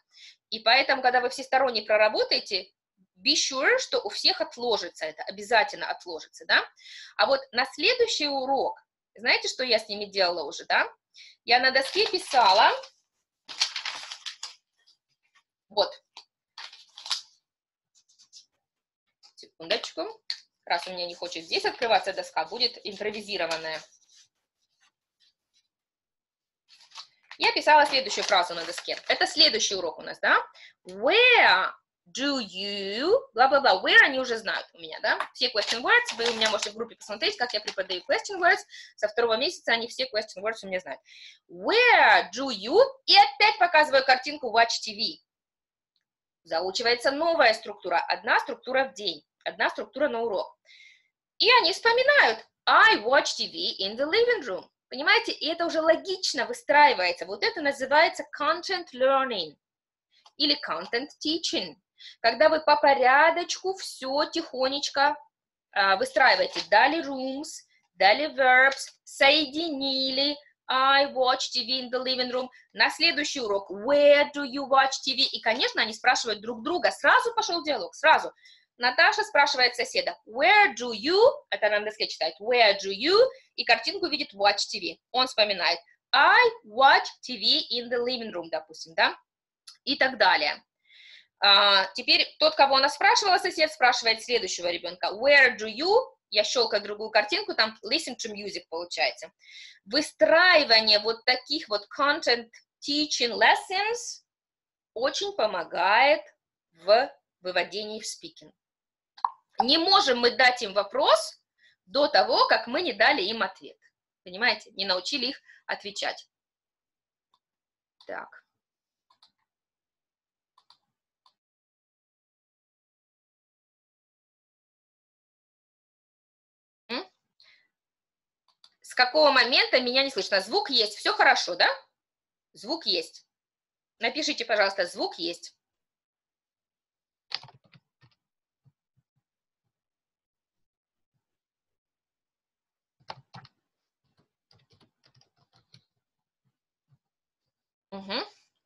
И поэтому, когда вы всесторонне проработаете, be sure, что у всех отложится это, обязательно отложится, да? А вот на следующий урок, знаете, что я с ними делала уже, да? Я на доске писала, вот. Секундочку. Раз у меня не хочет здесь открываться доска, будет импровизированная. Я писала следующую фразу на доске. Это следующий урок у нас, да? Where do you, бла-бла-бла, where они уже знают у меня, да? Все question words, вы у меня можете в группе посмотреть, как я преподаю question words. Со второго месяца они все question words у меня знают. Where do you, и опять показываю картинку Watch TV. Заучивается новая структура, одна структура в день, одна структура на урок. И они вспоминают, I watch TV in the living room. Понимаете, и это уже логично выстраивается. Вот это называется content learning или content teaching, когда вы по порядочку все тихонечко а, выстраиваете. Дали rooms, дали verbs, соединили, I watch TV in the living room. На следующий урок, where do you watch TV? И, конечно, они спрашивают друг друга. Сразу пошел диалог, сразу. Наташа спрашивает соседа, where do you, это на доске читает, where do you, и картинку видит watch TV. Он вспоминает, I watch TV in the living room, допустим, да, и так далее. А, теперь тот, кого она спрашивала, сосед спрашивает следующего ребенка, where do you, я щелкаю другую картинку, там listen to music получается. Выстраивание вот таких вот content teaching lessons очень помогает в выводении в спикинг. Не можем мы дать им вопрос до того, как мы не дали им ответ. Понимаете? Не научили их отвечать. Так. С какого момента меня не слышно? Звук есть, все хорошо, да? Звук есть. Напишите, пожалуйста, звук есть. Угу.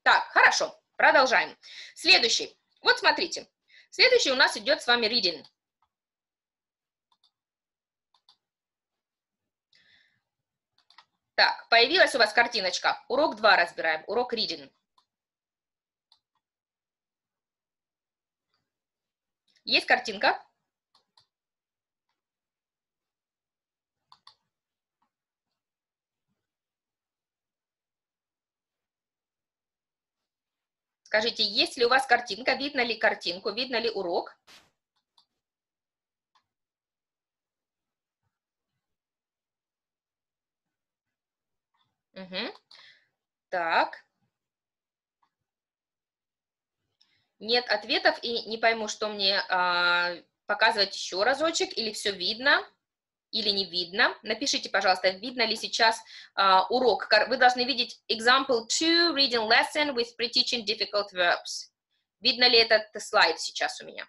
Так, хорошо, продолжаем. Следующий. Вот смотрите. Следующий у нас идет с вами reading. Так, появилась у вас картиночка. Урок 2 разбираем, урок reading. Есть картинка? Скажите, есть ли у вас картинка, видно ли картинку, видно ли урок? Угу. Так. Нет ответов и не пойму, что мне а, показывать еще разочек, или все видно или не видно. Напишите, пожалуйста, видно ли сейчас uh, урок. Вы должны видеть example 2 reading lesson with pre-teaching difficult verbs. Видно ли этот слайд сейчас у меня?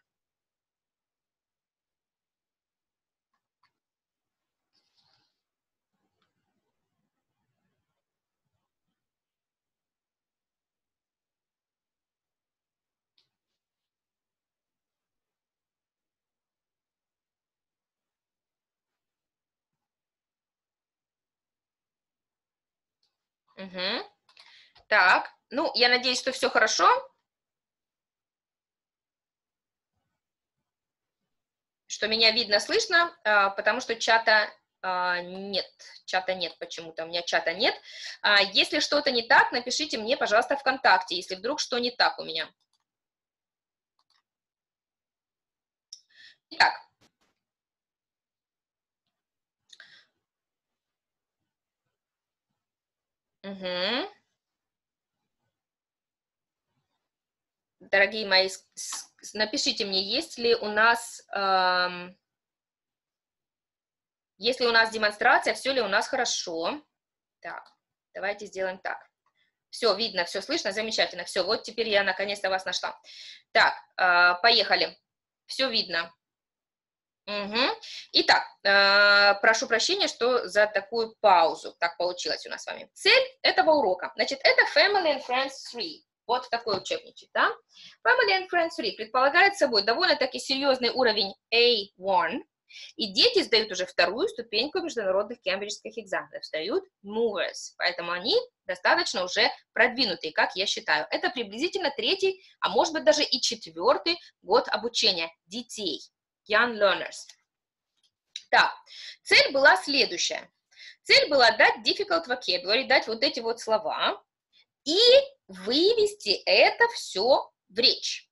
Угу. Так, ну, я надеюсь, что все хорошо. Что меня видно, слышно, а, потому что чата а, нет, чата нет почему-то, у меня чата нет. А, если что-то не так, напишите мне, пожалуйста, ВКонтакте, если вдруг что не так у меня. Итак, Угу. Дорогие мои, напишите мне, есть ли у нас, эм, есть ли у нас демонстрация, все ли у нас хорошо. Так, давайте сделаем так. Все, видно, все слышно, замечательно. Все, вот теперь я наконец-то вас нашла. Так, э, поехали. Все видно. Угу. Итак, э, прошу прощения, что за такую паузу так получилось у нас с вами. Цель этого урока, значит, это Family and Friends 3. Вот такой учебничек, да? Family and Friends 3 предполагает собой довольно-таки серьезный уровень A1, и дети сдают уже вторую ступеньку международных кембриджских экзаменов, сдают movers, поэтому они достаточно уже продвинутые, как я считаю. Это приблизительно третий, а может быть даже и четвертый год обучения детей. Young Learners. Так, цель была следующая. Цель была дать difficult vocabulary, дать вот эти вот слова и вывести это все в речь.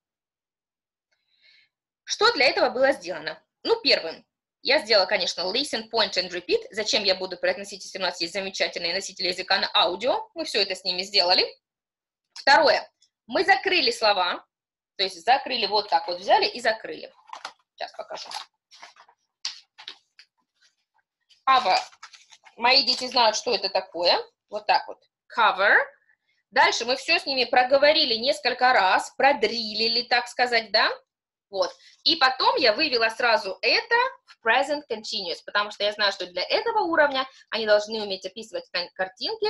Что для этого было сделано? Ну, первым, я сделала, конечно, listen, point and repeat. Зачем я буду произносить, у нас есть замечательные носители языка на аудио? Мы все это с ними сделали. Второе, мы закрыли слова, то есть закрыли вот так вот, взяли и закрыли. Сейчас покажу. Our мои дети знают, что это такое. Вот так вот. Cover. Дальше мы все с ними проговорили несколько раз, продрилили, так сказать, да? Вот. И потом я вывела сразу это в present continuous, потому что я знаю, что для этого уровня они должны уметь описывать картинки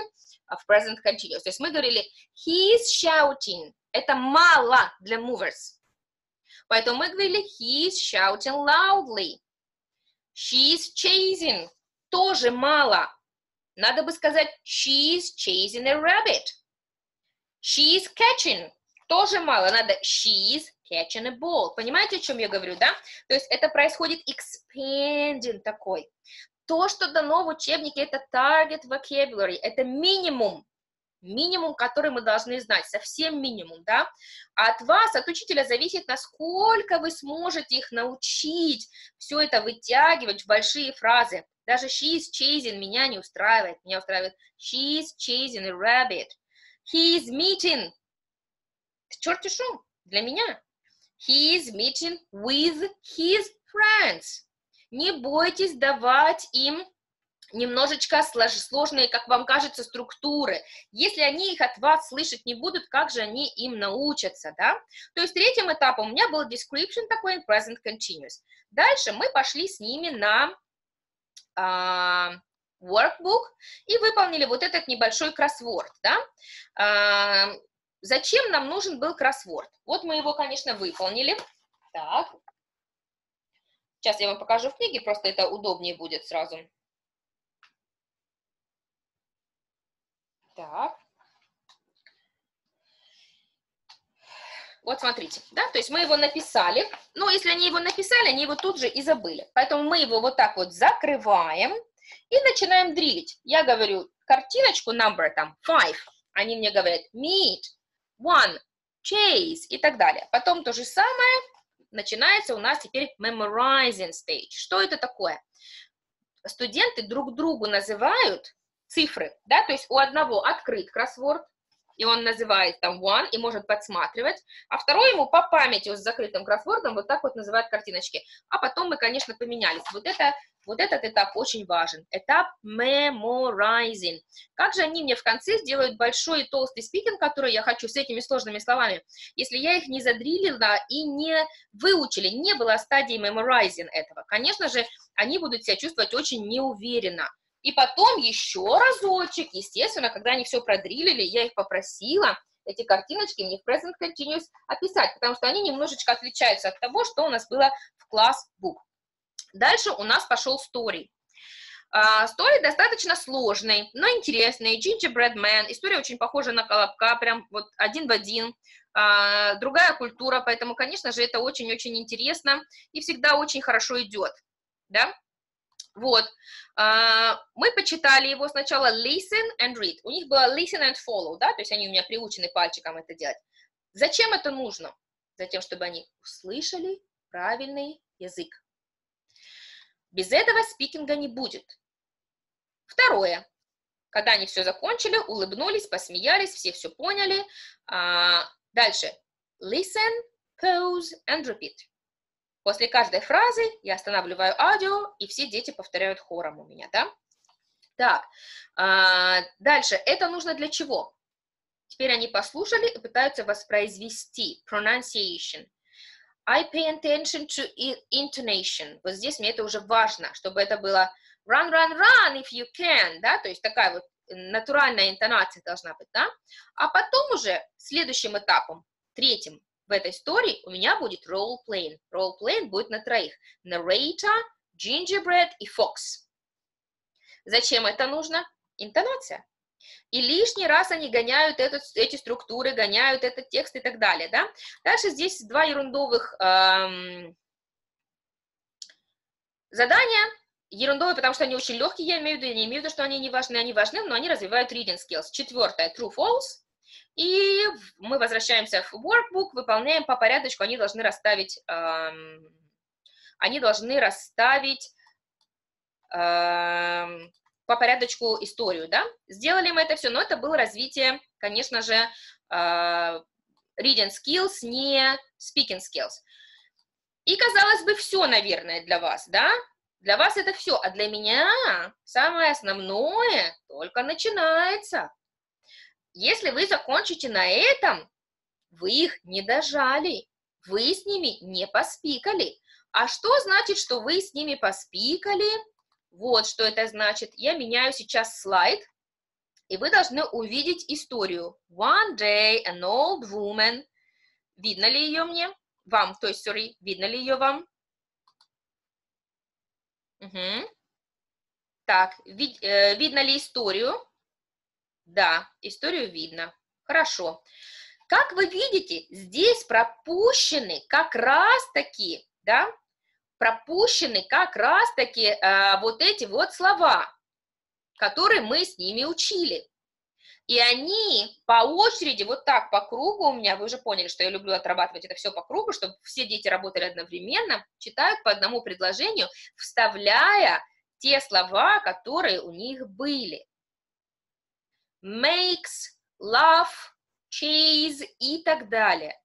в present continuous. То есть мы говорили he's shouting. Это мало для movers. Поэтому мы говорили he's shouting loudly. She's chasing. Тоже мало. Надо бы сказать she's chasing a rabbit. She's catching. Тоже мало. Надо she's catching a ball. Понимаете, о чем я говорю, да? То есть это происходит expanding такой. То, что дано в учебнике, это target vocabulary, это минимум, минимум, который мы должны знать, совсем минимум, да? От вас, от учителя зависит, насколько вы сможете их научить все это вытягивать в большие фразы. Даже she's chasing меня не устраивает, меня устраивает she's chasing a rabbit. Is meeting. Черт шум для меня. He is meeting with his friends. Не бойтесь давать им немножечко сложные, как вам кажется, структуры. Если они их от вас слышать не будут, как же они им научатся, да? То есть третьим этапом у меня был description такой present continuous. Дальше мы пошли с ними на uh, workbook и выполнили вот этот небольшой кроссворд, да? Uh, Зачем нам нужен был кроссворд? Вот мы его, конечно, выполнили. Так. Сейчас я вам покажу в книге, просто это удобнее будет сразу. Так. Вот смотрите, да, то есть мы его написали, но если они его написали, они его тут же и забыли. Поэтому мы его вот так вот закрываем и начинаем дрилить. Я говорю картиночку, number там, five, они мне говорят meet, one, chase и так далее. Потом то же самое начинается у нас теперь memorizing stage. Что это такое? Студенты друг другу называют цифры, да, то есть у одного открыт кроссворд, и он называет там one и может подсматривать, а второй ему по памяти с закрытым кроссвордом вот так вот называют картиночки. А потом мы, конечно, поменялись. Вот это вот этот этап очень важен. Этап memorizing. Как же они мне в конце сделают большой и толстый спикинг, который я хочу с этими сложными словами, если я их не задрилила и не выучили, не было стадии memorizing этого. Конечно же, они будут себя чувствовать очень неуверенно. И потом еще разочек, естественно, когда они все продрилили, я их попросила эти картиночки мне в present continuous описать, потому что они немножечко отличаются от того, что у нас было в класс book. Дальше у нас пошел story. Story uh, достаточно сложный, но интересный. Gingerbread Man. История очень похожа на Колобка, прям вот один в один. Uh, другая культура, поэтому, конечно же, это очень-очень интересно и всегда очень хорошо идет. Да? Вот. Uh, мы почитали его сначала listen and read. У них было listen and follow, да, то есть они у меня приучены пальчиком это делать. Зачем это нужно? Затем, чтобы они услышали правильный язык. Без этого спикинга не будет. Второе. Когда они все закончили, улыбнулись, посмеялись, все все поняли. А, дальше. Listen, pause and repeat. После каждой фразы я останавливаю аудио, и все дети повторяют хором у меня, да? Так, а, дальше. Это нужно для чего? Теперь они послушали и пытаются воспроизвести pronunciation. I pay attention to intonation. Вот здесь мне это уже важно, чтобы это было run, run, run if you can, да, то есть такая вот натуральная интонация должна быть, да. А потом уже следующим этапом, третьим в этой истории у меня будет role playing. Role playing будет на троих. Narrator, Gingerbread и Fox. Зачем это нужно? Интонация. И лишний раз они гоняют этот, эти структуры, гоняют этот текст и так далее, да. Дальше здесь два ерундовых эм, задания. Ерундовые, потому что они очень легкие, я имею в виду, я не имею в виду, что они не важны, они важны, но они развивают reading skills. Четвертое, true, false. И мы возвращаемся в workbook, выполняем по порядочку, они должны расставить, эм, они должны расставить эм, по порядочку историю, да. Сделали мы это все, но это было развитие, конечно же, uh, reading skills, не speaking skills. И, казалось бы, все, наверное, для вас, да, Для вас это все, а для меня самое основное только начинается. Если вы закончите на этом, вы их не дожали, вы с ними не поспикали. А что значит, что вы с ними поспикали? Вот что это значит. Я меняю сейчас слайд, и вы должны увидеть историю. One day an old woman. Видно ли ее мне? Вам, то есть, sorry, видно ли ее вам? Угу. Так, вид, э, видно ли историю? Да, историю видно. Хорошо. Как вы видите, здесь пропущены как раз-таки, да, пропущены как раз-таки э, вот эти вот слова, которые мы с ними учили. И они по очереди, вот так по кругу у меня, вы уже поняли, что я люблю отрабатывать это все по кругу, чтобы все дети работали одновременно, читают по одному предложению, вставляя те слова, которые у них были. Makes, love, chase и так далее.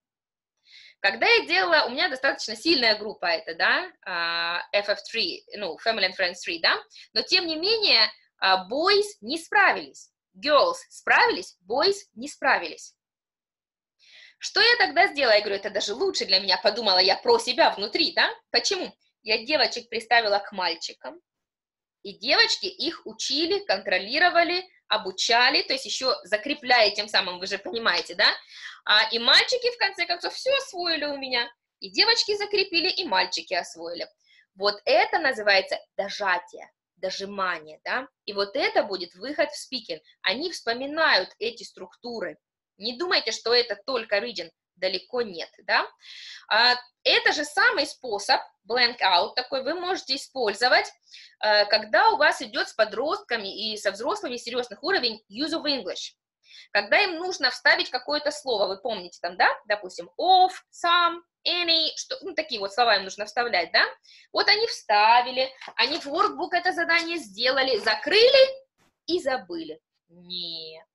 Когда я делала, у меня достаточно сильная группа это, да, а, FF3, ну, Family and Friends 3, да, но тем не менее, а, boys не справились girls справились, boys не справились. Что я тогда сделала? Я говорю, это даже лучше для меня, подумала я про себя внутри, да? Почему? Я девочек приставила к мальчикам, и девочки их учили, контролировали, обучали, то есть еще закрепляя тем самым, вы же понимаете, да? А, и мальчики, в конце концов, все освоили у меня, и девочки закрепили, и мальчики освоили. Вот это называется дожатие дожимание, да, и вот это будет выход в спикинг. Они вспоминают эти структуры. Не думайте, что это только reading, далеко нет, да. А, это же самый способ, blank out такой, вы можете использовать, э, когда у вас идет с подростками и со взрослыми серьезных уровень use of English. Когда им нужно вставить какое-то слово, вы помните там, да, допустим, of, some, any, что, ну, такие вот слова им нужно вставлять, да, вот они вставили, они в workbook это задание сделали, закрыли и забыли. Нет,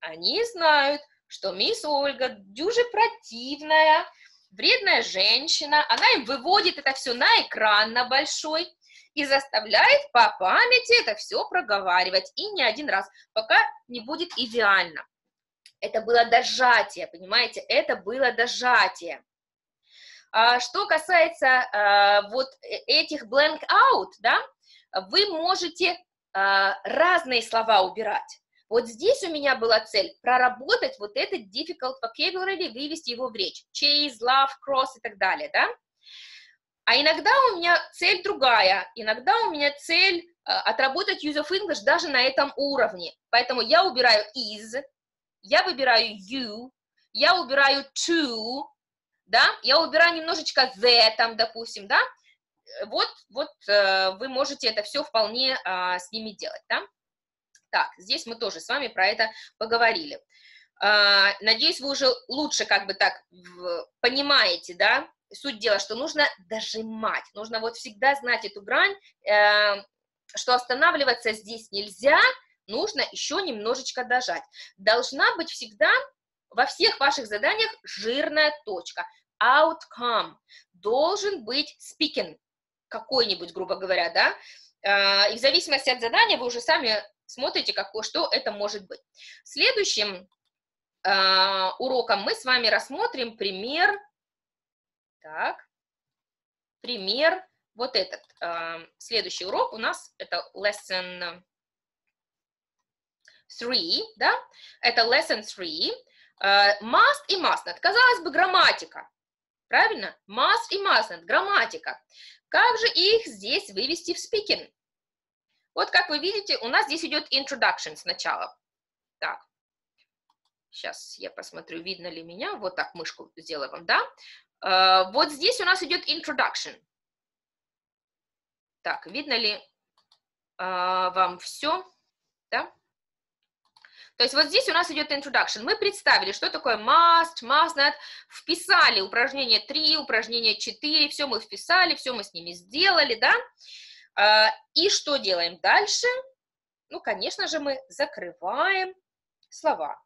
они знают, что мисс Ольга дюже противная, вредная женщина, она им выводит это все на экран, на большой, и заставляет по памяти это все проговаривать, и не один раз, пока не будет идеально. Это было дожатие, понимаете, это было дожатие. А что касается а, вот э, этих blank out, да, вы можете а, разные слова убирать. Вот здесь у меня была цель проработать вот этот difficult vocabulary, вывести его в речь. Chase, love, cross и так далее, да. А иногда у меня цель другая, иногда у меня цель отработать use of English даже на этом уровне. Поэтому я убираю is, я выбираю you, я убираю to, да, я убираю немножечко the, там, допустим, да, вот, вот э, вы можете это все вполне э, с ними делать, да. Так, здесь мы тоже с вами про это поговорили. Э, надеюсь, вы уже лучше как бы так понимаете, да, суть дела, что нужно дожимать, нужно вот всегда знать эту грань, э, что останавливаться здесь нельзя, нужно еще немножечко дожать. Должна быть всегда во всех ваших заданиях жирная точка outcome, должен быть speaking, какой-нибудь, грубо говоря, да, а, и в зависимости от задания вы уже сами смотрите, какое, что это может быть. Следующим э, уроком мы с вами рассмотрим пример, так, пример, вот этот, э, следующий урок у нас это lesson 3, да, это lesson 3, э, must и must not, казалось бы, грамматика, Правильно? Must и mustn't, грамматика. Как же их здесь вывести в speaking? Вот как вы видите, у нас здесь идет introduction сначала. Так, сейчас я посмотрю, видно ли меня. Вот так мышку сделаю вам, да? Uh, вот здесь у нас идет introduction. Так, видно ли uh, вам все? Да? То есть вот здесь у нас идет introduction. Мы представили, что такое must, must not, вписали упражнение 3, упражнение 4, все мы вписали, все мы с ними сделали, да? А, и что делаем дальше? Ну, конечно же, мы закрываем слова.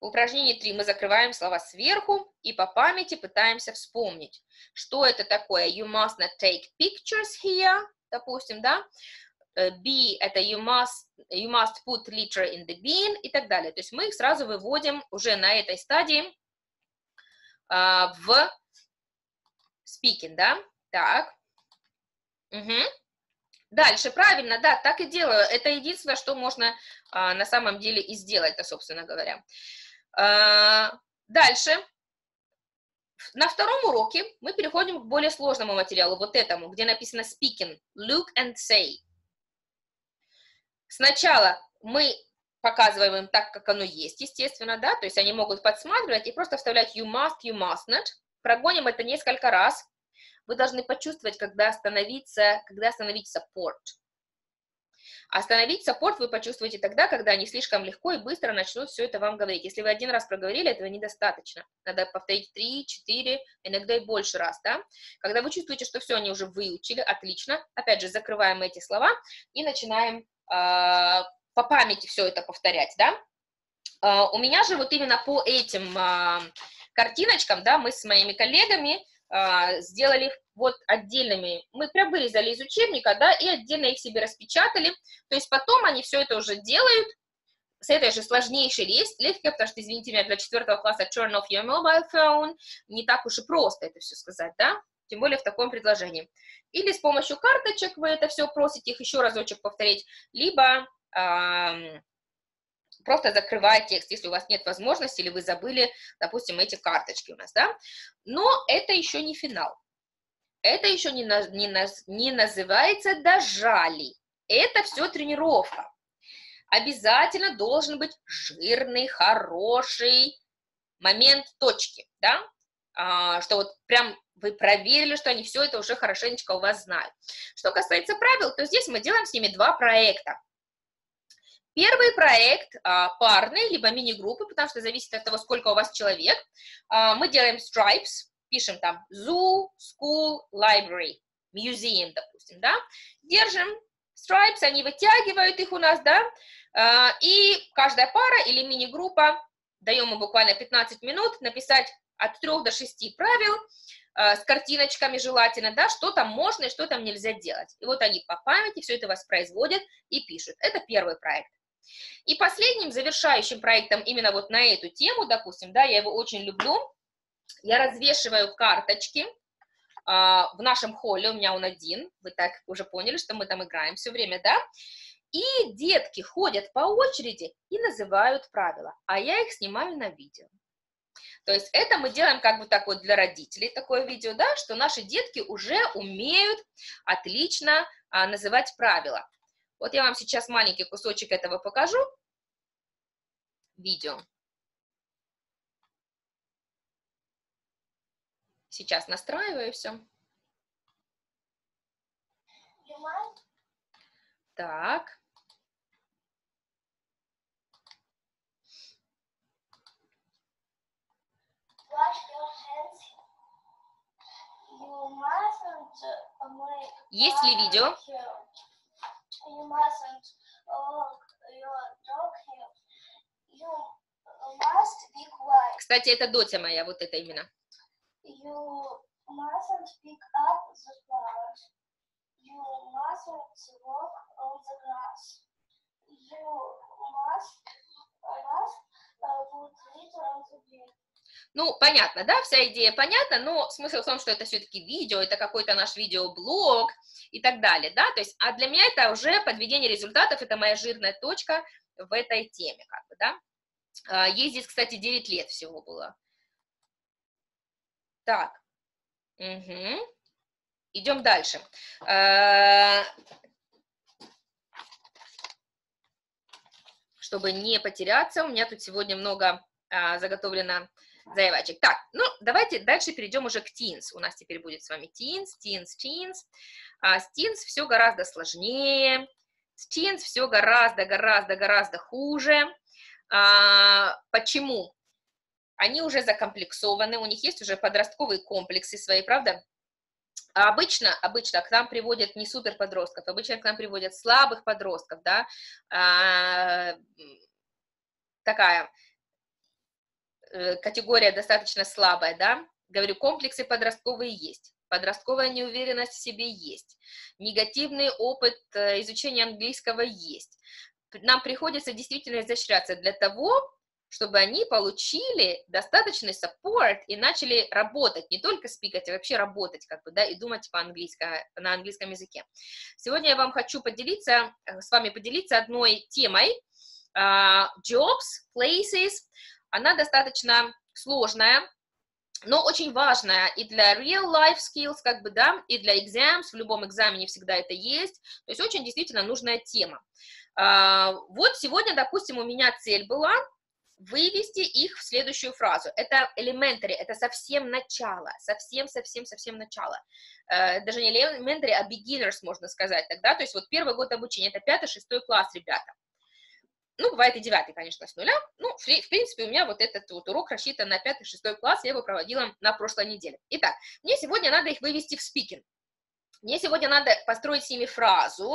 В упражнении 3 мы закрываем слова сверху и по памяти пытаемся вспомнить, что это такое. You must not take pictures here. допустим, да, Э, be это you must, you must put litter in the bin и так далее. То есть мы их сразу выводим уже на этой стадии а, в speaking, да? Так. Угу. Дальше, правильно, да, так и делаю. Это единственное, что можно а, на самом деле и сделать-то, собственно говоря. А, дальше. На втором уроке мы переходим к более сложному материалу, вот этому, где написано speaking, look and say. Сначала мы показываем им так, как оно есть, естественно, да, то есть они могут подсматривать и просто вставлять you must, you must not. Прогоним это несколько раз. Вы должны почувствовать, когда остановиться, когда остановить support. Остановить саппорт вы почувствуете тогда, когда они слишком легко и быстро начнут все это вам говорить. Если вы один раз проговорили, этого недостаточно. Надо повторить 3, 4, иногда и больше раз, да. Когда вы чувствуете, что все, они уже выучили, отлично. Опять же, закрываем эти слова и начинаем а, по памяти все это повторять, да. А, у меня же вот именно по этим а, картиночкам, да, мы с моими коллегами сделали вот отдельными, мы прям вырезали из учебника, да, и отдельно их себе распечатали, то есть потом они все это уже делают, с этой же сложнейшей легкой, потому что, извините меня, для четвертого класса turn off your mobile phone, не так уж и просто это все сказать, да, тем более в таком предложении. Или с помощью карточек вы это все просите их еще разочек повторить, либо просто закрывая текст, если у вас нет возможности, или вы забыли, допустим, эти карточки у нас, да. Но это еще не финал. Это еще не, на, не, на, не называется дожали. Это все тренировка. Обязательно должен быть жирный, хороший момент точки, да, а, что вот прям вы проверили, что они все это уже хорошенечко у вас знают. Что касается правил, то здесь мы делаем с ними два проекта. Первый проект а, парный, либо мини-группы, потому что зависит от того, сколько у вас человек. А, мы делаем stripes, пишем там zoo, school, library, museum, допустим, да. Держим stripes, они вытягивают их у нас, да, а, и каждая пара или мини-группа, даем им буквально 15 минут написать от 3 до 6 правил, Э, с картиночками желательно, да, что там можно и что там нельзя делать. И вот они по памяти все это воспроизводят и пишут. Это первый проект. И последним завершающим проектом именно вот на эту тему, допустим, да, я его очень люблю, я развешиваю карточки а, в нашем холле, у меня он один, вы так уже поняли, что мы там играем все время, да, и детки ходят по очереди и называют правила, а я их снимаю на видео. То есть это мы делаем как бы так вот для родителей такое видео, да, что наши детки уже умеют отлично а, называть правила. Вот я вам сейчас маленький кусочек этого покажу. Видео. Сейчас настраиваю все. Так. Есть ли видео? Кстати, это доча моя, вот это именно. You mustn't pick up the flowers. You mustn't walk on the grass. You must, must uh, put litter on the bed. Ну, понятно, да, вся идея понятна, но смысл в том, что это все-таки видео, это какой-то наш видеоблог и так далее, да, то есть, а для меня это уже подведение результатов, это моя жирная точка в этой теме, как бы, да. А, ей здесь, кстати, 9 лет всего было. Так, угу. идем дальше. А, чтобы не потеряться, у меня тут сегодня много а, заготовлено заявочек. Так, ну, давайте дальше перейдем уже к teens. У нас теперь будет с вами teens, teens, teens. А с teens все гораздо сложнее, с teens все гораздо, гораздо, гораздо хуже. А, почему? Они уже закомплексованы, у них есть уже подростковые комплексы свои, правда? А обычно, обычно к нам приводят не супер подростков, обычно к нам приводят слабых подростков, да, а, такая категория достаточно слабая, да, говорю, комплексы подростковые есть. подростковая неуверенность в себе есть, негативный опыт э, изучения английского есть. Нам приходится действительно изощряться для того, чтобы они получили достаточный support и начали работать, не только спикать, а вообще работать, как бы, да, и думать по-английски, на английском языке. Сегодня я вам хочу поделиться, э, с вами поделиться одной темой, uh, jobs, places, она достаточно сложная, но очень важная и для real life skills, как бы, да, и для exams, в любом экзамене всегда это есть, то есть очень действительно нужная тема. Uh, вот сегодня, допустим, у меня цель была вывести их в следующую фразу. Это elementary, это совсем начало, совсем-совсем-совсем начало. Э, даже не elementary, а beginners, можно сказать тогда. То есть вот первый год обучения, это пятый-шестой класс, ребята. Ну, бывает и девятый, конечно, с нуля. Ну, в, принципе, у меня вот этот вот урок рассчитан на пятый-шестой класс, я его проводила на прошлой неделе. Итак, мне сегодня надо их вывести в спикинг. Мне сегодня надо построить с ними фразу,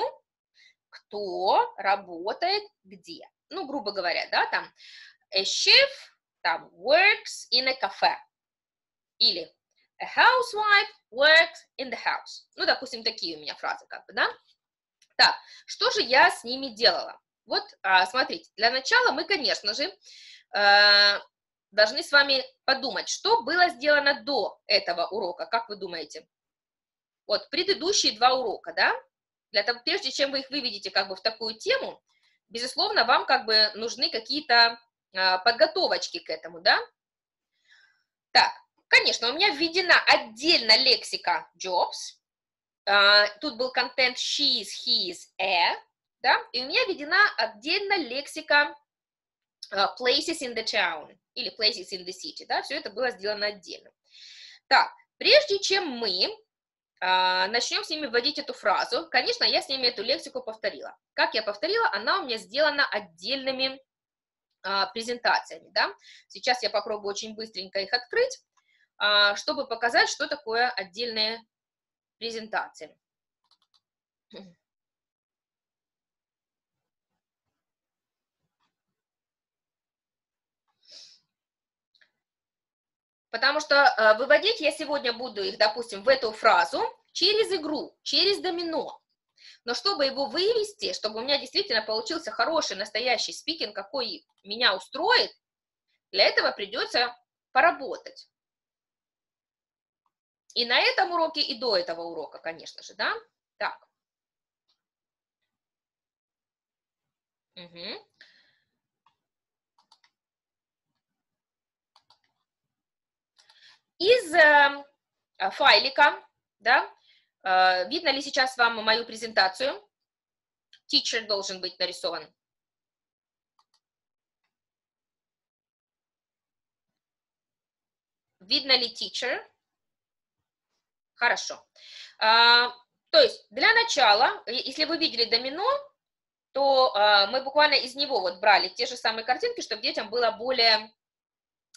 кто работает где. Ну, грубо говоря, да, там, a chef там works in a cafe. Или a housewife works in the house. Ну, допустим, такие у меня фразы, как бы, да? Так, что же я с ними делала? Вот, а, смотрите, для начала мы, конечно же, э, должны с вами подумать, что было сделано до этого урока, как вы думаете? Вот, предыдущие два урока, да? Для того, прежде чем вы их выведете как бы в такую тему, безусловно, вам как бы нужны какие-то а, подготовочки к этому, да? Так, конечно, у меня введена отдельно лексика jobs, а, тут был контент she's, his, a, да, и у меня введена отдельно лексика а, places in the town или places in the city, да, все это было сделано отдельно. Так, прежде чем мы начнем с ними вводить эту фразу, конечно, я с ними эту лексику повторила. Как я повторила, она у меня сделана отдельными а, презентациями, да. Сейчас я попробую очень быстренько их открыть, а, чтобы показать, что такое отдельные презентации. Потому что а, выводить я сегодня буду их, допустим, в эту фразу через игру, через домино. Но чтобы его вывести, чтобы у меня действительно получился хороший, настоящий спикинг, какой меня устроит, для этого придется поработать. И на этом уроке, и до этого урока, конечно же, да? Так. Угу. Из э, файлика, да, Э, видно ли сейчас вам мою презентацию? Teacher должен быть нарисован. Видно ли teacher? Хорошо. А, то есть для начала, если вы видели домино, то а, мы буквально из него вот брали те же самые картинки, чтобы детям было более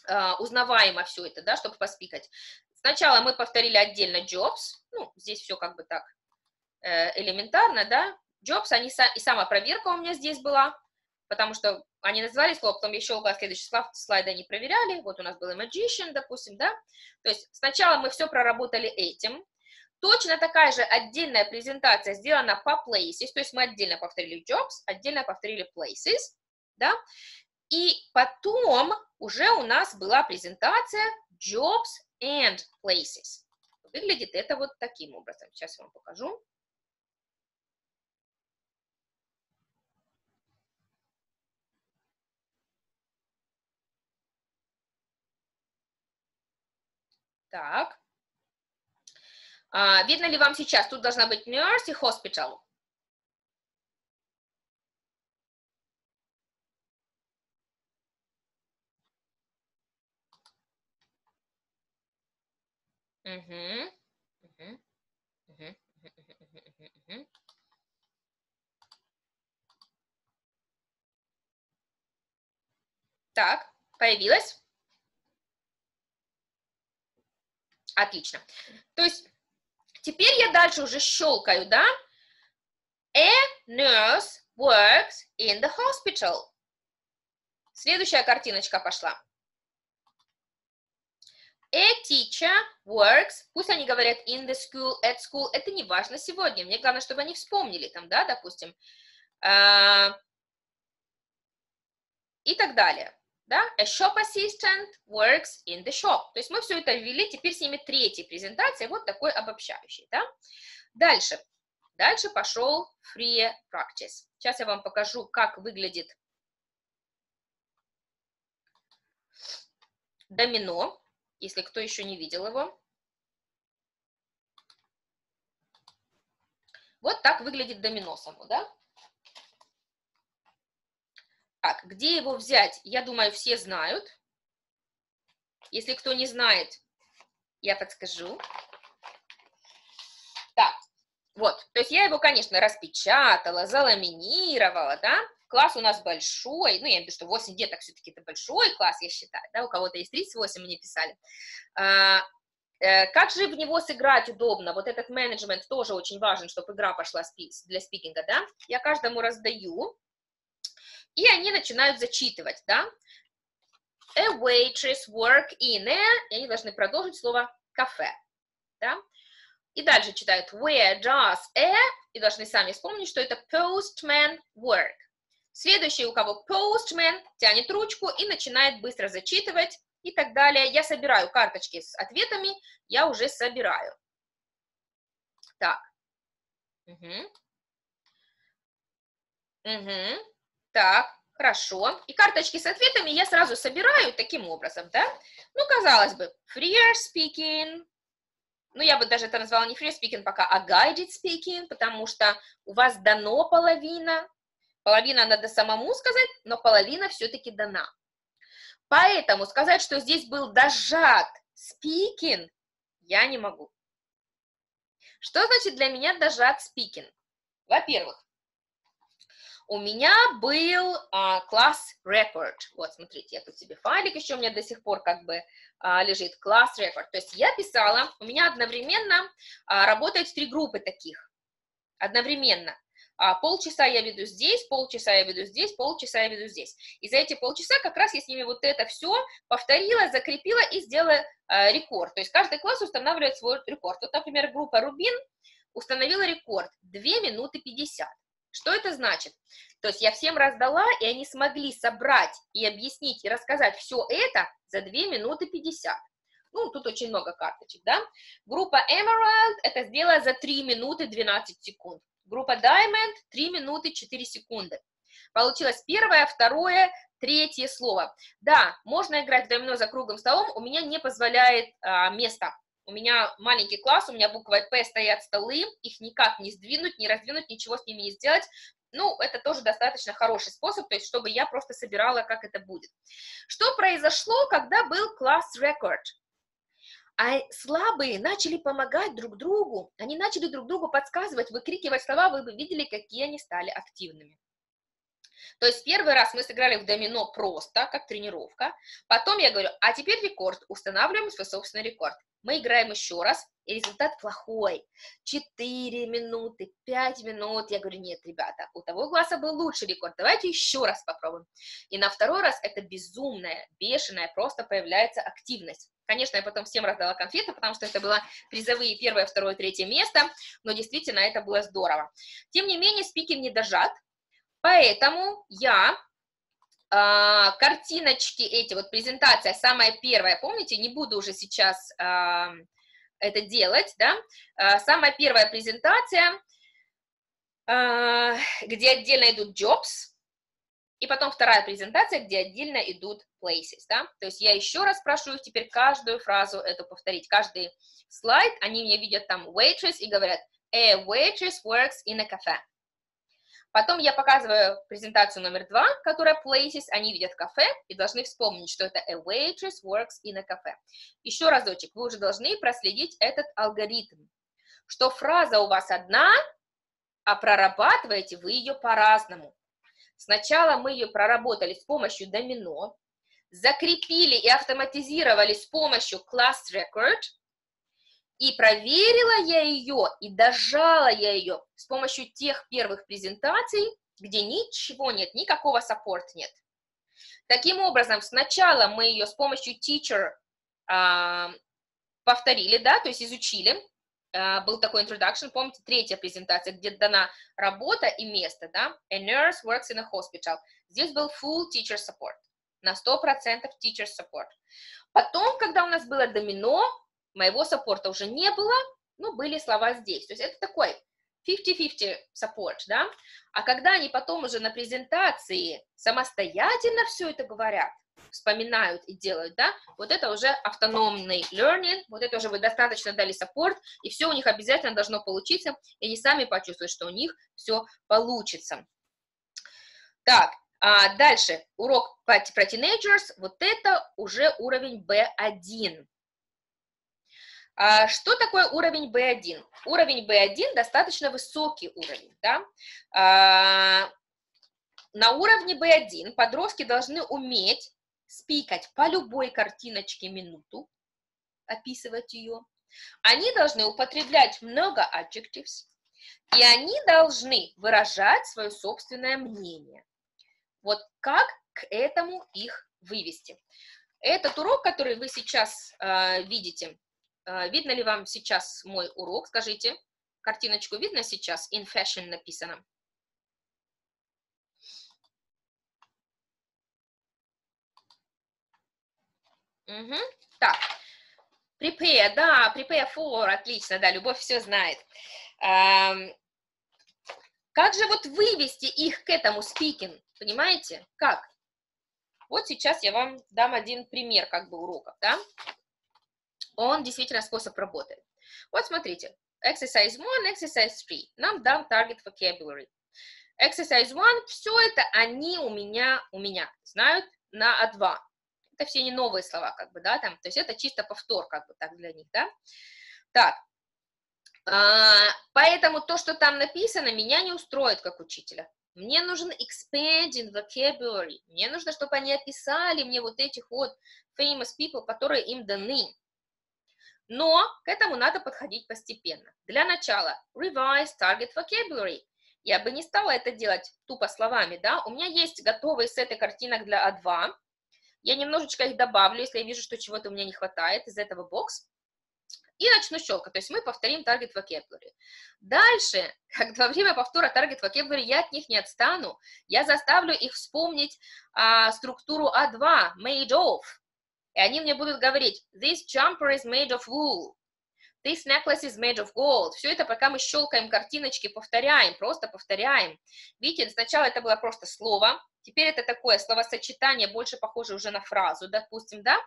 а, узнаваемо все это, да, чтобы поспикать. Сначала мы повторили отдельно jobs, ну, здесь все как бы так э, элементарно, да, jobs, они, и сама проверка у меня здесь была, потому что они назвали слово, потом еще щелкала следующий слайд, слайды они проверяли, вот у нас был magician, допустим, да, то есть сначала мы все проработали этим, точно такая же отдельная презентация сделана по places, то есть мы отдельно повторили jobs, отдельно повторили places, да, и потом уже у нас была презентация jobs and places. Выглядит это вот таким образом. Сейчас я вам покажу. Так. А, видно ли вам сейчас? Тут должна быть nurse hospital. Угу. Угу. Угу. Так, появилась? Отлично. То есть теперь я дальше уже щелкаю, да? A nurse works in the hospital. Следующая картиночка пошла. A teacher works, пусть они говорят in the school, at school, это не важно сегодня, мне главное, чтобы они вспомнили там, да, допустим, uh, и так далее, да, a shop assistant works in the shop, то есть мы все это ввели, теперь с ними третья презентация, вот такой обобщающий, да. Дальше, дальше пошел free practice, сейчас я вам покажу, как выглядит домино, если кто еще не видел его. Вот так выглядит домино само, да? Так, где его взять, я думаю, все знают. Если кто не знает, я подскажу. Так, вот, то есть я его, конечно, распечатала, заламинировала, да, класс у нас большой, ну, я имею в виду, что 8 деток все-таки это большой класс, я считаю, да, у кого-то есть 38, мне писали. А, э, как же в него сыграть удобно? Вот этот менеджмент тоже очень важен, чтобы игра пошла для спикинга, да? Я каждому раздаю, и они начинают зачитывать, да? A waitress work in a, и они должны продолжить слово кафе, да? И дальше читают where does a, и должны сами вспомнить, что это postman work. Следующий, у кого postman, тянет ручку и начинает быстро зачитывать и так далее. Я собираю карточки с ответами, я уже собираю. Так. Угу. Угу. Так, хорошо. И карточки с ответами я сразу собираю таким образом, да? Ну, казалось бы, freer speaking, ну, я бы даже это назвала не free speaking пока, а guided speaking, потому что у вас дано половина, Половина надо самому сказать, но половина все-таки дана. Поэтому сказать, что здесь был дожат speaking, я не могу. Что значит для меня дожат speaking? Во-первых, у меня был а, класс record. Вот, смотрите, я тут себе файлик еще у меня до сих пор как бы а, лежит, класс record. То есть я писала, у меня одновременно а, работают три группы таких, одновременно а, полчаса я веду здесь, полчаса я веду здесь, полчаса я веду здесь. И за эти полчаса как раз я с ними вот это все повторила, закрепила и сделала а, рекорд. То есть каждый класс устанавливает свой рекорд. Вот, например, группа Рубин установила рекорд 2 минуты 50. Что это значит? То есть я всем раздала, и они смогли собрать и объяснить, и рассказать все это за 2 минуты 50. Ну, тут очень много карточек, да? Группа Emerald это сделала за 3 минуты 12 секунд. Группа Diamond 3 минуты 4 секунды. Получилось первое, второе, третье слово. Да, можно играть в домино за круглым столом, у меня не позволяет а, место. У меня маленький класс, у меня буквой П стоят столы, их никак не сдвинуть, не раздвинуть, ничего с ними не сделать. Ну, это тоже достаточно хороший способ, то есть, чтобы я просто собирала, как это будет. Что произошло, когда был класс рекорд? А слабые начали помогать друг другу, они начали друг другу подсказывать, выкрикивать слова, вы бы видели, какие они стали активными. То есть первый раз мы сыграли в домино просто, как тренировка, потом я говорю, а теперь рекорд, устанавливаем свой собственный рекорд. Мы играем еще раз, и результат плохой. 4 минуты, 5 минут. Я говорю, нет, ребята, у того класса был лучший рекорд, давайте еще раз попробуем. И на второй раз это безумная, бешеная, просто появляется активность. Конечно, я потом всем раздала конфеты, потому что это было призовые первое, второе, третье место, но действительно это было здорово. Тем не менее, спикер не дожат, поэтому я Uh, картиночки эти, вот презентация самая первая, помните, не буду уже сейчас uh, это делать, да, uh, самая первая презентация, где отдельно идут jobs, и потом вторая презентация, где отдельно идут places, да, то есть я еще раз прошу их теперь каждую фразу эту повторить, каждый слайд, они мне видят там waitress и говорят, a waitress works in a cafe. Потом я показываю презентацию номер два, которая places, они видят кафе и должны вспомнить, что это a waitress works in a cafe. Еще разочек, вы уже должны проследить этот алгоритм, что фраза у вас одна, а прорабатываете вы ее по-разному. Сначала мы ее проработали с помощью домино, закрепили и автоматизировали с помощью class record, и проверила я ее, и дожала я ее с помощью тех первых презентаций, где ничего нет, никакого саппорт нет. Таким образом, сначала мы ее с помощью teacher а, повторили, да, то есть изучили, был такой introduction, помните, третья презентация, где дана работа и место, да, a nurse works in a hospital. Здесь был full teacher support, на 100% teacher support. Потом, когда у нас было домино, моего саппорта уже не было, но были слова здесь. То есть это такой 50-50 support, да? А когда они потом уже на презентации самостоятельно все это говорят, вспоминают и делают, да, вот это уже автономный learning, вот это уже вы достаточно дали саппорт, и все у них обязательно должно получиться, и они сами почувствуют, что у них все получится. Так, а дальше, урок про, про teenagers, вот это уже уровень B1. А что такое уровень B1? Уровень B1 достаточно высокий уровень, да? А, на уровне B1 подростки должны уметь спикать по любой картиночке минуту, описывать ее. Они должны употреблять много adjectives, и они должны выражать свое собственное мнение. Вот как к этому их вывести? Этот урок, который вы сейчас э, видите, видно ли вам сейчас мой урок? Скажите, картиночку видно сейчас? In fashion написано. Угу. Так, prepare, да, prepare for, отлично, да, любовь все знает. Эм, как же вот вывести их к этому speaking, понимаете? Как? Вот сейчас я вам дам один пример как бы уроков, да? Он действительно способ работает. Вот смотрите, exercise 1, exercise 3. Нам дан target vocabulary. Exercise 1, все это они у меня, у меня знают на А2 это все не новые слова, как бы, да, там, то есть это чисто повтор, как бы, так для них, да. Так, а, поэтому то, что там написано, меня не устроит как учителя. Мне нужен expanding vocabulary. Мне нужно, чтобы они описали мне вот этих вот famous people, которые им даны. Но к этому надо подходить постепенно. Для начала, revise target vocabulary. Я бы не стала это делать тупо словами, да. У меня есть готовые сеты картинок для А2, я немножечко их добавлю, если я вижу, что чего-то у меня не хватает из этого бокс. И начну щелкать. То есть мы повторим target vocabulary. Дальше, как во время повтора target vocabulary, я от них не отстану. Я заставлю их вспомнить а, структуру А2, made of. И они мне будут говорить, this jumper is made of wool. This necklace is made of gold. Все это пока мы щелкаем картиночки, повторяем, просто повторяем. Видите, сначала это было просто слово, теперь это такое словосочетание, больше похоже уже на фразу, допустим, да?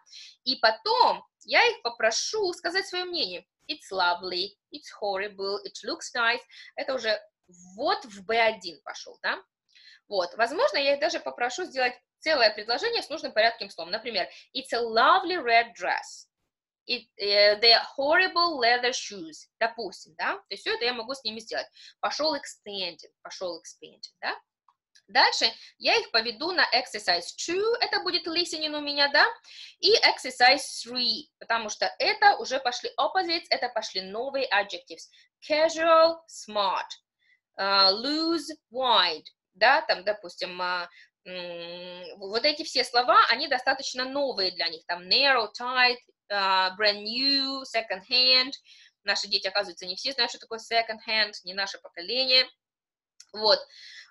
И потом я их попрошу сказать свое мнение. It's lovely, it's horrible, it looks nice. Это уже вот в B1 пошел, да? Вот, возможно, я их даже попрошу сделать целое предложение с нужным порядком слов. Например, it's a lovely red dress it, uh, the horrible leather shoes, допустим, да, то есть все это я могу с ними сделать. Пошел expanding, пошел expanding, да. Дальше я их поведу на exercise 2, это будет listening у меня, да, и exercise 3, потому что это уже пошли opposites, это пошли новые adjectives. Casual, smart, uh, loose, wide, да, там, допустим, uh, вот эти все слова, они достаточно новые для них, там narrow, tight, uh, brand new, second hand. Наши дети, оказывается, не все знают, что такое second hand, не наше поколение. Вот.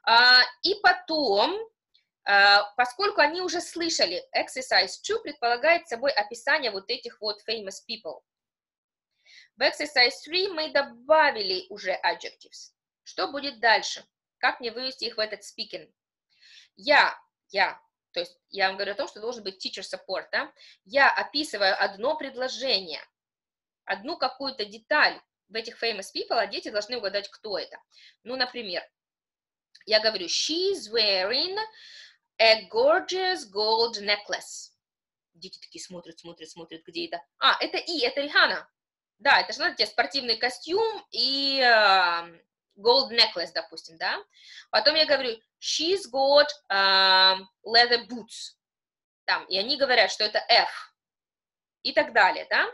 Uh, и потом, uh, поскольку они уже слышали, exercise 2 предполагает собой описание вот этих вот famous people. В exercise 3 мы добавили уже adjectives. Что будет дальше? Как мне вывести их в этот speaking? Я, я то есть я вам говорю о том, что должен быть teacher support, да? Я описываю одно предложение, одну какую-то деталь в этих famous people, а дети должны угадать, кто это. Ну, например, я говорю, she's wearing a gorgeous gold necklace. Дети такие смотрят, смотрят, смотрят, где это. А, это И, это Рихана. Да, это же тебе спортивный костюм и э, gold necklace, допустим, да. Потом я говорю, she's got um, leather boots. Там, и они говорят, что это F. И так далее, да.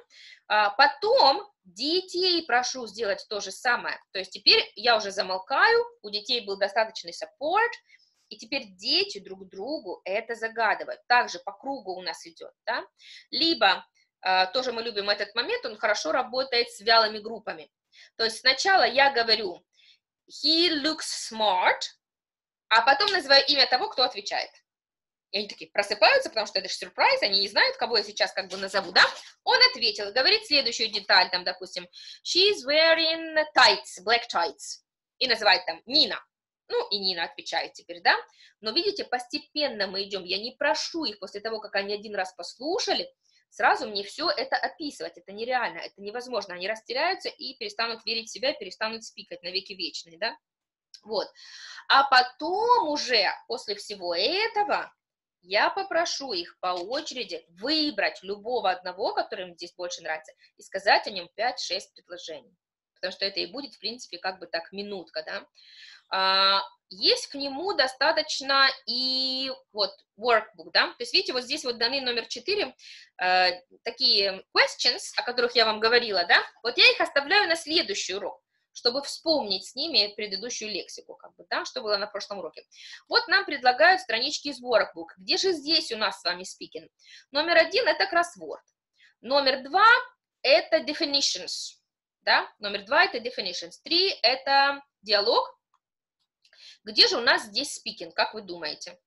А, потом детей прошу сделать то же самое. То есть теперь я уже замолкаю, у детей был достаточный support, и теперь дети друг другу это загадывают. Также по кругу у нас идет, да. Либо а, тоже мы любим этот момент, он хорошо работает с вялыми группами. То есть сначала я говорю he looks smart, а потом называю имя того, кто отвечает. И они такие просыпаются, потому что это же сюрприз, они не знают, кого я сейчас как бы назову, да? Он ответил, говорит следующую деталь, там, допустим, she's wearing tights, black tights, и называет там Нина. Ну, и Нина отвечает теперь, да? Но видите, постепенно мы идем, я не прошу их после того, как они один раз послушали, сразу мне все это описывать, это нереально, это невозможно, они растеряются и перестанут верить в себя, перестанут спикать на веки вечные, да? Вот. А потом уже, после всего этого, я попрошу их по очереди выбрать любого одного, который им здесь больше нравится, и сказать о нем 5-6 предложений. Потому что это и будет, в принципе, как бы так минутка, да. А, есть к нему достаточно и вот workbook, да, то есть видите, вот здесь вот даны номер 4, э, такие questions, о которых я вам говорила, да, вот я их оставляю на следующий урок, чтобы вспомнить с ними предыдущую лексику, как бы, да, что было на прошлом уроке. Вот нам предлагают странички из workbook, где же здесь у нас с вами speaking? Номер один – это кроссворд, номер два – это definitions, да, номер два – это definitions, три – это диалог, где же у нас здесь спикинг, как вы думаете?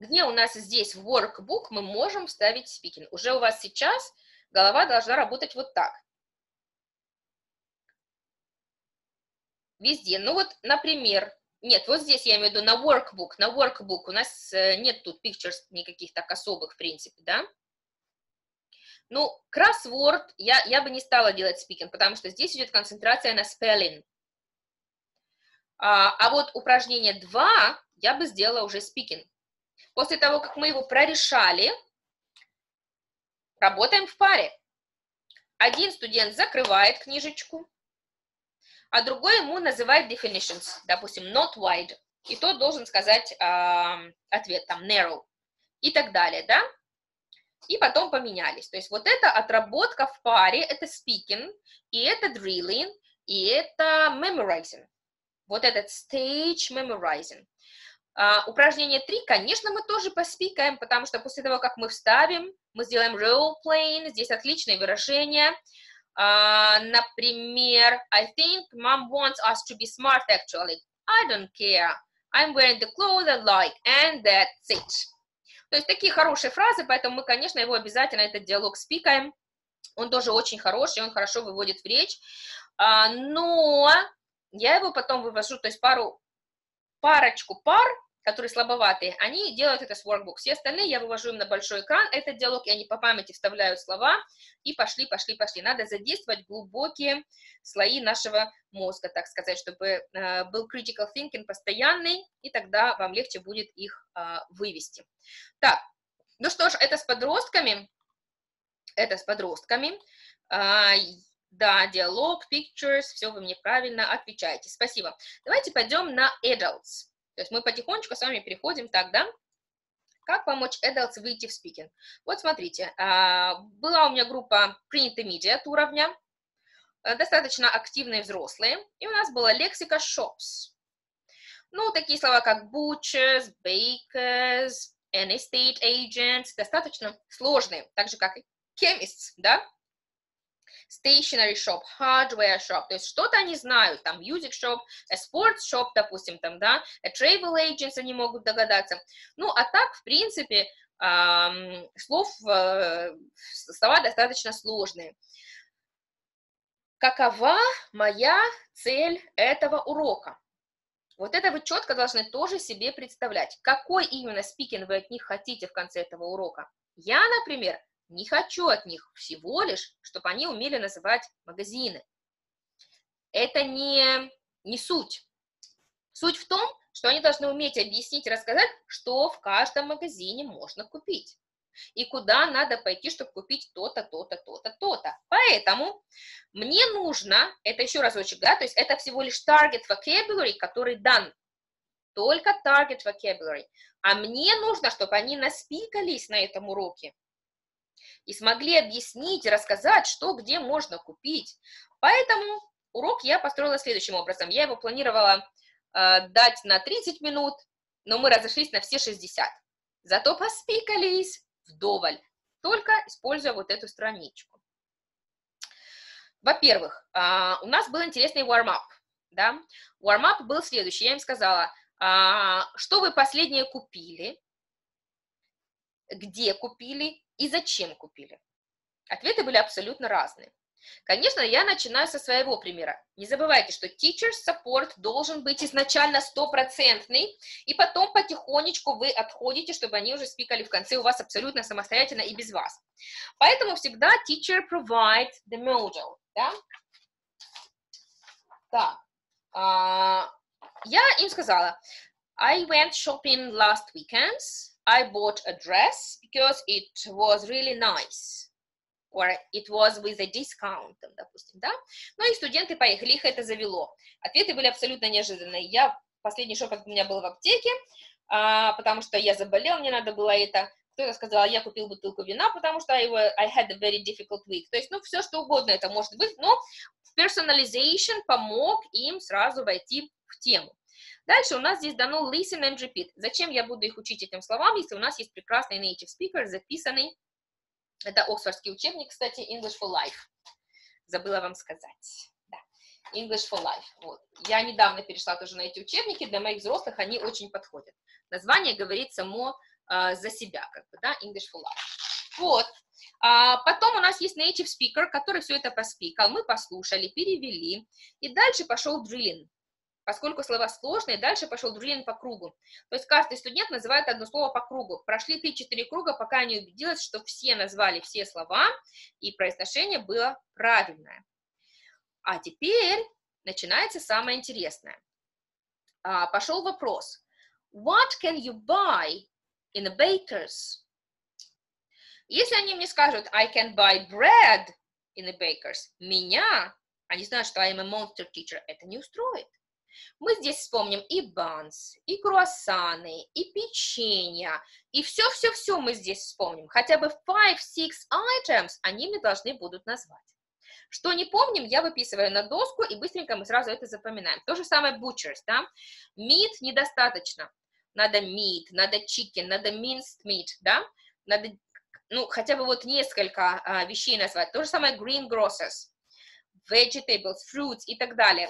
Где у нас здесь в workbook мы можем вставить спикинг? Уже у вас сейчас голова должна работать вот так. Везде. Ну вот, например, нет, вот здесь я имею в виду на workbook. На workbook у нас э, нет тут pictures никаких так особых, в принципе, да? Ну, кроссворд я, я бы не стала делать спикинг, потому что здесь идет концентрация на spelling. А, а вот упражнение 2 я бы сделала уже спикинг. После того, как мы его прорешали, работаем в паре. Один студент закрывает книжечку, а другой ему называет definitions, допустим, not wide, и тот должен сказать э, ответ, там, narrow, и так далее, да? И потом поменялись. То есть вот это отработка в паре, это speaking, и это drilling, и это memorizing. Вот этот stage memorizing. Uh, упражнение 3, конечно, мы тоже поспикаем, потому что после того, как мы вставим, мы сделаем role playing, здесь отличное выражение. Uh, например, I think mom wants us to be smart actually. I don't care. I'm wearing the clothes I like, and that's it. То есть такие хорошие фразы, поэтому мы, конечно, его обязательно этот диалог спикаем. Он тоже очень хороший, он хорошо выводит в речь. А, но я его потом вывожу, то есть пару, парочку пар которые слабоватые, они делают это с workbook. Все остальные я вывожу им на большой экран, этот диалог, и они по памяти вставляют слова, и пошли, пошли, пошли. Надо задействовать глубокие слои нашего мозга, так сказать, чтобы э, был critical thinking постоянный, и тогда вам легче будет их э, вывести. Так, ну что ж, это с подростками, это с подростками. Э, да, диалог, pictures, все вы мне правильно отвечаете. Спасибо. Давайте пойдем на adults. То есть мы потихонечку с вами переходим так, да? Как помочь adults выйти в спикинг? Вот смотрите, а, была у меня группа pre-intermediate уровня, э, достаточно активные взрослые, и у нас была лексика shops. Ну, такие слова, как butchers, bakers, and estate agents, достаточно сложные, так же, как и chemists, да? Stationery shop, hardware shop, то есть что-то они знают, там music shop, a sports shop, допустим, там, да, a travel agents они могут догадаться. Ну, а так, в принципе, эм, слов, э, слова достаточно сложные. Какова моя цель этого урока? Вот это вы четко должны тоже себе представлять. Какой именно спикинг вы от них хотите в конце этого урока? Я, например, не хочу от них всего лишь, чтобы они умели называть магазины. Это не, не суть. Суть в том, что они должны уметь объяснить и рассказать, что в каждом магазине можно купить. И куда надо пойти, чтобы купить то-то, то-то, то-то, то-то. Поэтому мне нужно, это еще разочек, да, то есть это всего лишь target vocabulary, который дан. Только target vocabulary. А мне нужно, чтобы они наспикались на этом уроке и смогли объяснить, рассказать, что где можно купить. Поэтому урок я построила следующим образом. Я его планировала э, дать на 30 минут, но мы разошлись на все 60. Зато поспикались вдоволь, только используя вот эту страничку. Во-первых, э, у нас был интересный warm-up, да, warm-up был следующий, я им сказала, э, что вы последнее купили, где купили и зачем купили. Ответы были абсолютно разные. Конечно, я начинаю со своего примера. Не забывайте, что teacher support должен быть изначально стопроцентный, и потом потихонечку вы отходите, чтобы они уже спикали в конце у вас абсолютно самостоятельно и без вас. Поэтому всегда teacher provides the module. Да? Так, а, я им сказала, I went shopping last weekend. I bought a dress because it was really nice or it was with a discount, допустим, да? Ну и студенты поехали, их это завело. Ответы были абсолютно неожиданные. Я, последний шопинг у меня был в аптеке, а, потому что я заболел, мне надо было это. Кто-то сказал, я купил бутылку вина, потому что I, I had a very difficult week. То есть, ну, все что угодно это может быть, но personalization помог им сразу войти в тему. Дальше у нас здесь дано listen and repeat. Зачем я буду их учить этим словам, если у нас есть прекрасный native speaker, записанный это Оксфордский учебник, кстати, English for Life. Забыла вам сказать. Да. English for Life. Вот. Я недавно перешла тоже на эти учебники, для моих взрослых они очень подходят. Название говорит само э, за себя, как бы, да, English for Life. Вот. А потом у нас есть native speaker, который все это поспикал, мы послушали, перевели, и дальше пошел drilling поскольку слова сложные, дальше пошел дриллинг по кругу. То есть каждый студент называет одно слово по кругу. Прошли 3-4 круга, пока не убедилась, что все назвали все слова, и произношение было правильное. А теперь начинается самое интересное. А, пошел вопрос. What can you buy in a baker's? Если они мне скажут, I can buy bread in a baker's, меня, они знают, что I am a monster teacher, это не устроит. Мы здесь вспомним и банс, и круассаны, и печенье, и все-все-все мы здесь вспомним. Хотя бы 5-6 items они мне должны будут назвать. Что не помним, я выписываю на доску, и быстренько мы сразу это запоминаем. То же самое butchers, да? Meat недостаточно. Надо meat, надо chicken, надо minced meat, да? Надо, ну, хотя бы вот несколько а, вещей назвать. То же самое green grocers, vegetables, fruits и так далее.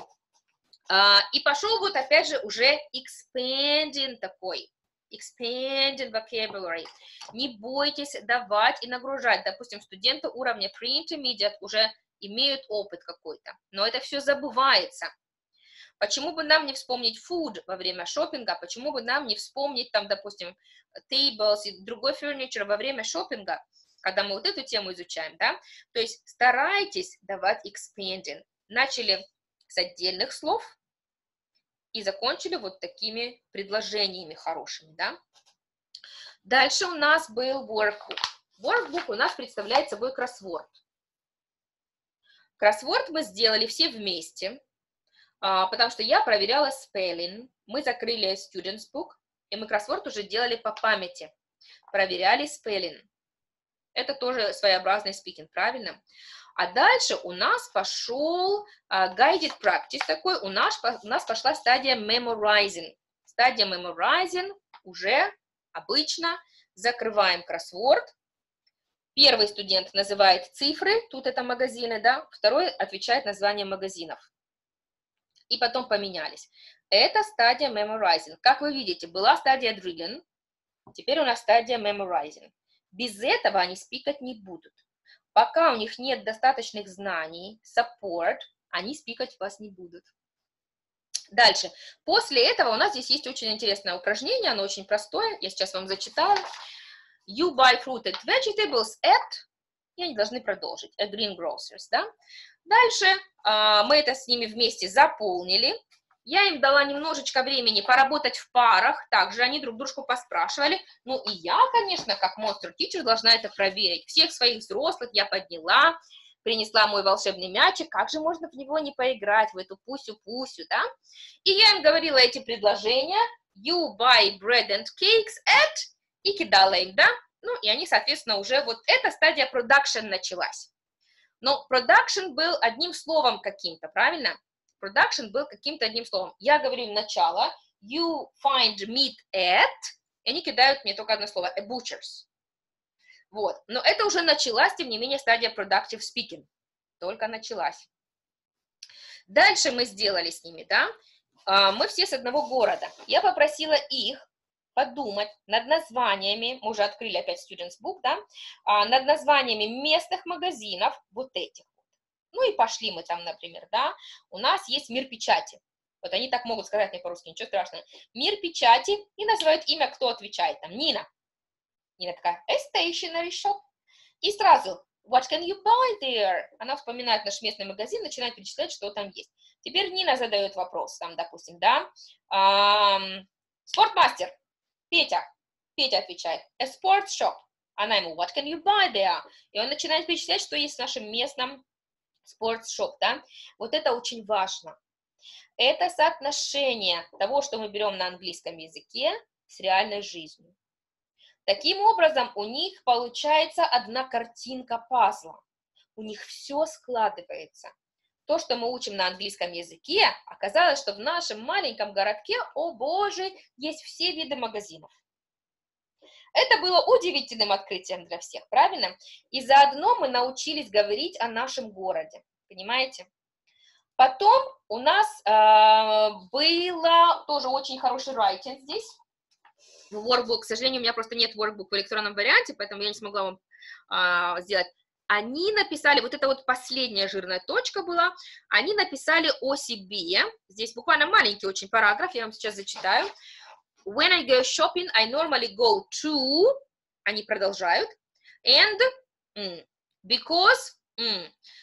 Uh, и пошел вот опять же уже expanding такой, expanding vocabulary. Не бойтесь давать и нагружать. Допустим, студенты уровня pre-intermediate уже имеют опыт какой-то, но это все забывается. Почему бы нам не вспомнить food во время шопинга, почему бы нам не вспомнить там, допустим, tables и другой furniture во время шопинга, когда мы вот эту тему изучаем, да? То есть старайтесь давать expanding. Начали с отдельных слов, и закончили вот такими предложениями хорошими, да. Дальше у нас был workbook. Workbook у нас представляет собой кроссворд. Кроссворд мы сделали все вместе, а, потому что я проверяла spelling, мы закрыли students book, и мы кроссворд уже делали по памяти, проверяли spelling. Это тоже своеобразный speaking, правильно? А дальше у нас пошел uh, guided practice такой, у нас, у нас пошла стадия memorizing. Стадия memorizing уже обычно закрываем кроссворд. Первый студент называет цифры, тут это магазины, да, второй отвечает название магазинов. И потом поменялись. Это стадия memorizing. Как вы видите, была стадия drilling, теперь у нас стадия memorizing. Без этого они спикать не будут. Пока у них нет достаточных знаний, support, они спикать вас не будут. Дальше. После этого у нас здесь есть очень интересное упражнение, оно очень простое, я сейчас вам зачитаю. You buy fruit and vegetables at, и они должны продолжить, at green grocers, да. Дальше э, мы это с ними вместе заполнили, я им дала немножечко времени поработать в парах, также они друг дружку поспрашивали. Ну и я, конечно, как монстр тичер должна это проверить. Всех своих взрослых я подняла, принесла мой волшебный мячик, как же можно в него не поиграть, в эту пусю-пусю, да? И я им говорила эти предложения, you buy bread and cakes at, и кидала им, да? Ну, и они, соответственно, уже, вот эта стадия production началась. Но production был одним словом каким-то, правильно? Production был каким-то одним словом. Я говорю начало, you find meat at, и они кидают мне только одно слово, a butcher's. Вот, но это уже началась, тем не менее, стадия productive speaking, только началась. Дальше мы сделали с ними, да, а, мы все с одного города. Я попросила их подумать над названиями, мы уже открыли опять Students Book, да, а, над названиями местных магазинов вот этих. Ну и пошли мы там, например, да, у нас есть мир печати. Вот они так могут сказать мне по-русски, ничего страшного. Мир печати и называют имя, кто отвечает там, Нина. Нина такая, a stationery shop. И сразу, what can you buy there? Она вспоминает наш местный магазин, начинает перечислять, что там есть. Теперь Нина задает вопрос, там, допустим, да, спортмастер, Петя, Петя отвечает, a sports shop. Она ему, what can you buy there? И он начинает перечислять, что есть в нашем местном shop, да. Вот это очень важно. Это соотношение того, что мы берем на английском языке с реальной жизнью. Таким образом, у них получается одна картинка пазла. У них все складывается. То, что мы учим на английском языке, оказалось, что в нашем маленьком городке, о боже, есть все виды магазинов. Это было удивительным открытием для всех, правильно? И заодно мы научились говорить о нашем городе, понимаете? Потом у нас э, было тоже очень хороший writing здесь, workbook, к сожалению, у меня просто нет workbook в электронном варианте, поэтому я не смогла вам э, сделать они написали, вот это вот последняя жирная точка была, они написали о себе, здесь буквально маленький очень параграф, я вам сейчас зачитаю. When I go shopping, I normally go to, они продолжают, and because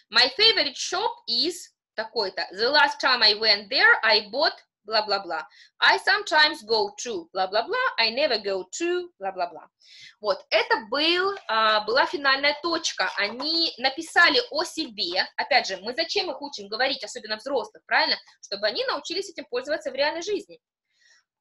my favorite shop is такой-то. The last time I went there, I bought бла-бла-бла. I sometimes go to, бла-бла-бла, I never go to, бла-бла-бла. Вот, это был, а, была финальная точка. Они написали о себе. Опять же, мы зачем их учим говорить, особенно взрослых, правильно? Чтобы они научились этим пользоваться в реальной жизни.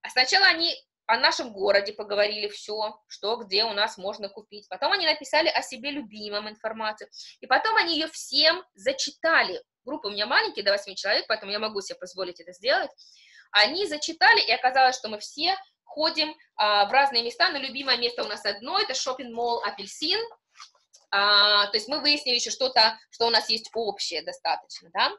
А сначала они о нашем городе поговорили все, что где у нас можно купить. Потом они написали о себе любимом информацию. И потом они ее всем зачитали. Группа у меня маленькая, до 8 человек, поэтому я могу себе позволить это сделать. Они зачитали, и оказалось, что мы все ходим а, в разные места, но любимое место у нас одно, это шопинг-молл «Апельсин», а, то есть мы выяснили еще что-то, что у нас есть общее достаточно, да,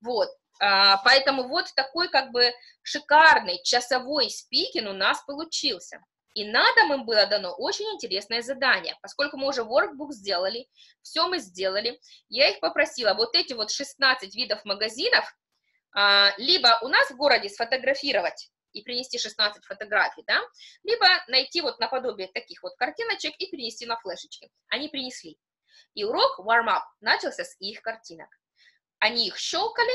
вот, поэтому вот такой как бы шикарный часовой спикинг у нас получился. И на дом им было дано очень интересное задание, поскольку мы уже workbook сделали, все мы сделали, я их попросила вот эти вот 16 видов магазинов а, либо у нас в городе сфотографировать и принести 16 фотографий, да, либо найти вот наподобие таких вот картиночек и принести на флешечки. Они принесли. И урок warm-up начался с их картинок. Они их щелкали,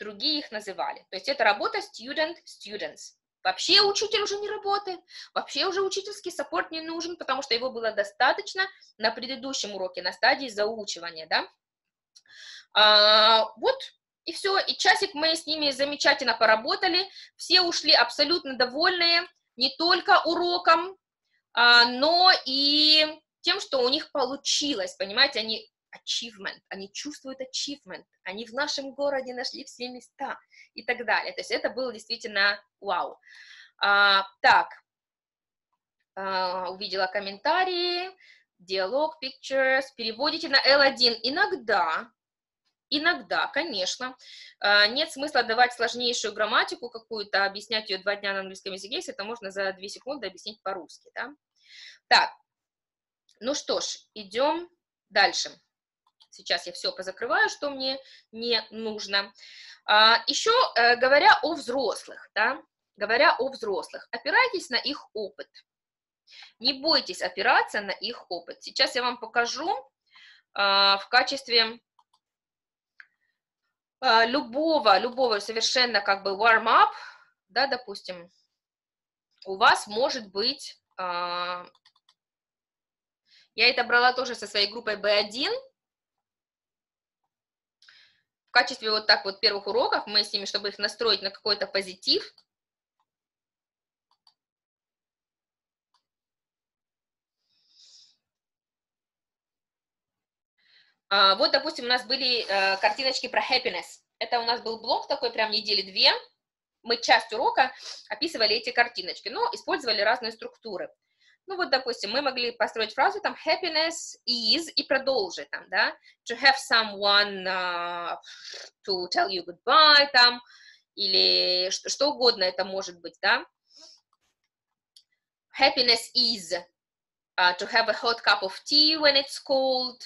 другие их называли. То есть это работа student-students. Вообще учитель уже не работает, вообще уже учительский саппорт не нужен, потому что его было достаточно на предыдущем уроке, на стадии заучивания, да. А, вот и все, и часик мы с ними замечательно поработали, все ушли абсолютно довольные, не только уроком, а, но и тем, что у них получилось, понимаете, они achievement, они чувствуют achievement, они в нашем городе нашли все места и так далее. То есть это было действительно вау. А, так, а, увидела комментарии, диалог, pictures, переводите на L1. Иногда, Иногда, конечно. А, нет смысла давать сложнейшую грамматику какую-то, объяснять ее два дня на английском языке, если это можно за две секунды объяснить по-русски, да? Так, ну что ж, идем дальше. Сейчас я все позакрываю, что мне не нужно. А, еще э, говоря о взрослых, да, говоря о взрослых, опирайтесь на их опыт. Не бойтесь опираться на их опыт. Сейчас я вам покажу а, в качестве а, любого, любого совершенно как бы warm-up, да, допустим, у вас может быть, я это брала тоже со своей группой B1, в качестве вот так вот первых уроков мы с ними, чтобы их настроить на какой-то позитив, А, вот, допустим, у нас были э, картиночки про happiness. Это у нас был блок такой прям недели две. Мы часть урока описывали эти картиночки, но использовали разные структуры. Ну вот, допустим, мы могли построить фразу там happiness is и продолжить там, да, to have someone uh, to tell you goodbye там, или что, что угодно это может быть, да. Happiness is uh, to have a hot cup of tea when it's cold.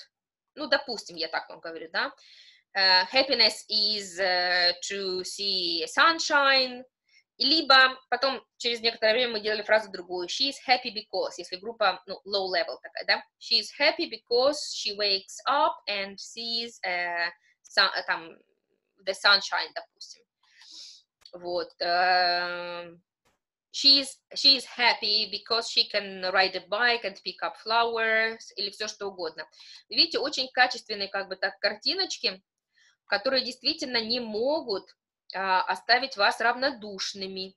Ну, допустим, я так вам говорю, да. Uh, happiness is uh, to see sunshine. Либо потом через некоторое время мы делали фразу другую. She is happy because, если группа ну, low level такая, да. She is happy because she wakes up and sees uh, sun, там, the sunshine, допустим. Вот. Uh, she is, she is happy because she can ride a bike and pick up flowers, или все что угодно. Видите, очень качественные как бы так картиночки, которые действительно не могут оставить вас равнодушными,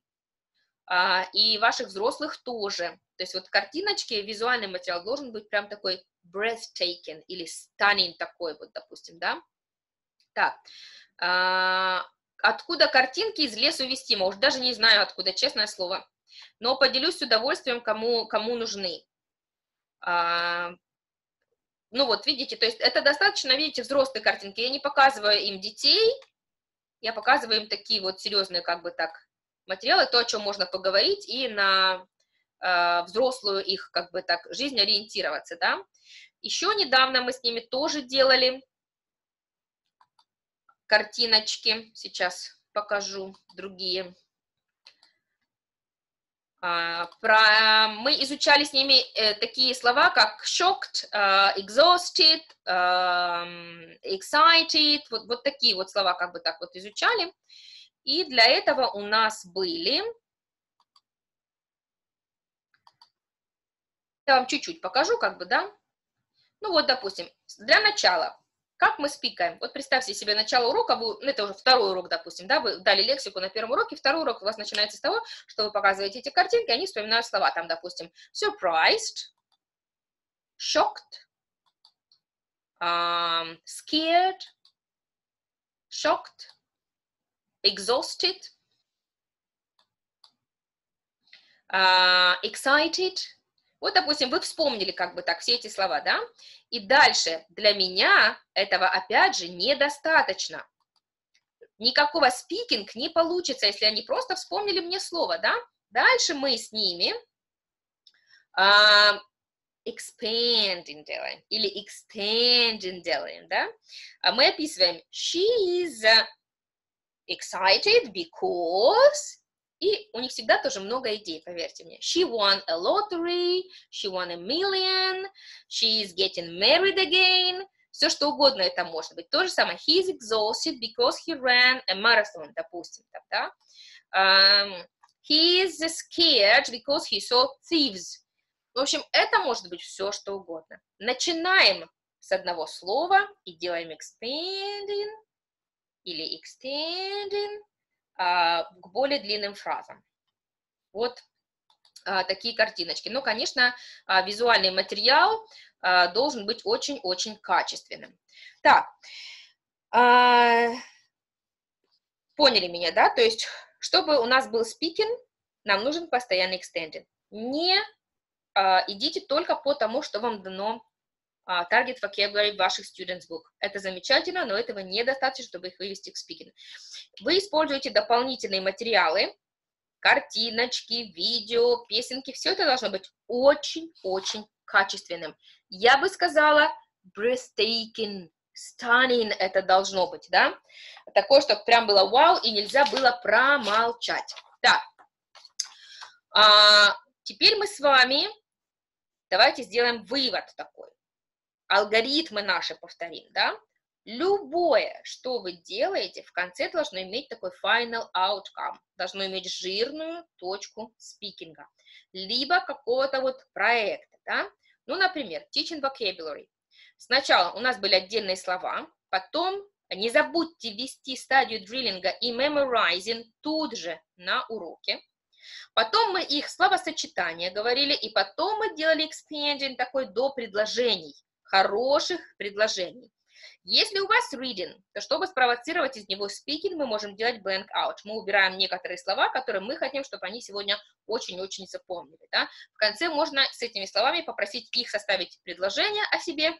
а, и ваших взрослых тоже. То есть вот картиночки, визуальный материал должен быть прям такой breathtaking или stunning такой вот, допустим, да. Так, а, откуда картинки из лесу вестимо? Уж даже не знаю откуда, честное слово. Но поделюсь с удовольствием, кому, кому нужны. А, ну вот, видите, то есть это достаточно, видите, взрослые картинки. Я не показываю им детей, я показываю им такие вот серьезные, как бы так, материалы, то, о чем можно поговорить, и на э, взрослую их, как бы так, жизнь ориентироваться, да. Еще недавно мы с ними тоже делали картиночки, сейчас покажу другие. А, про, мы изучали с ними э, такие слова, как shocked, uh, exhausted, uh, excited, вот, вот такие вот слова как бы так вот изучали. И для этого у нас были... Я вам чуть-чуть покажу, как бы, да. Ну вот, допустим, для начала как мы спикаем? Вот представьте себе начало урока, вы, ну, это уже второй урок, допустим, да, вы дали лексику на первом уроке, второй урок у вас начинается с того, что вы показываете эти картинки, они вспоминают слова, там, допустим, surprised, shocked, um, scared, shocked, exhausted, uh, excited, вот, допустим, вы вспомнили как бы так все эти слова, да? И дальше для меня этого, опять же, недостаточно. Никакого спикинг не получится, если они просто вспомнили мне слово, да? Дальше мы с ними uh, expanding делаем или extending делаем, да? А мы описываем she is excited because и у них всегда тоже много идей, поверьте мне. She won a lottery, she won a million, she is getting married again. Все что угодно это может быть. То же самое. He is exhausted because he ran a marathon, допустим. Да? um, he is scared because he saw thieves. В общем, это может быть все что угодно. Начинаем с одного слова и делаем expanding или extending к более длинным фразам. Вот а, такие картиночки. Но, конечно, а, визуальный материал должен быть очень-очень качественным. Так, поняли меня, да? То есть, чтобы у нас был спикинг, нам нужен постоянный экстендинг. Не идите только по тому, что вам дано uh, target vocabulary ваших students book. Это замечательно, но этого недостаточно, чтобы их вывести к speaking. Вы используете дополнительные материалы, картиночки, видео, песенки, все это должно быть очень-очень качественным. Я бы сказала breathtaking, stunning это должно быть, да? Такое, чтобы прям было вау, и нельзя было промолчать. Так, а, теперь мы с вами давайте сделаем вывод такой алгоритмы наши повторим, да, любое, что вы делаете, в конце должно иметь такой final outcome, должно иметь жирную точку спикинга, либо какого-то вот проекта, да, ну, например, teaching vocabulary. Сначала у нас были отдельные слова, потом не забудьте ввести стадию дриллинга и memorizing тут же на уроке. Потом мы их словосочетания говорили, и потом мы делали expanding такой до предложений хороших предложений. Если у вас reading, то чтобы спровоцировать из него speaking, мы можем делать blank out. Мы убираем некоторые слова, которые мы хотим, чтобы они сегодня очень-очень запомнили. Да? В конце можно с этими словами попросить их составить предложение о себе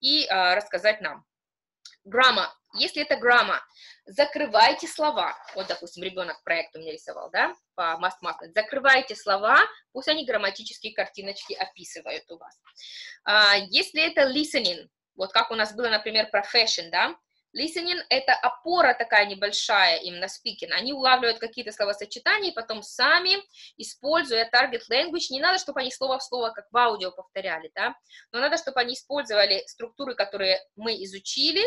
и э, рассказать нам. Грамма. Если это грамма, закрывайте слова. Вот, допустим, ребенок проект у меня рисовал, да, по must must. Закрывайте слова, пусть они грамматические картиночки описывают у вас. А, если это listening, вот как у нас было, например, profession, да, Listening — это опора такая небольшая им на speaking. Они улавливают какие-то словосочетания и потом сами, используя target language, не надо, чтобы они слово в слово, как в аудио повторяли, да, но надо, чтобы они использовали структуры, которые мы изучили,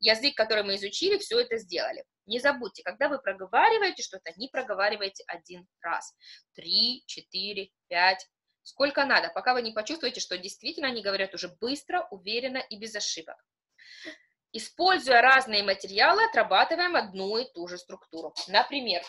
язык, который мы изучили, все это сделали. Не забудьте, когда вы проговариваете что-то, не проговаривайте один раз. Три, четыре, пять, сколько надо, пока вы не почувствуете, что действительно они говорят уже быстро, уверенно и без ошибок. Используя разные материалы, отрабатываем одну и ту же структуру. Например,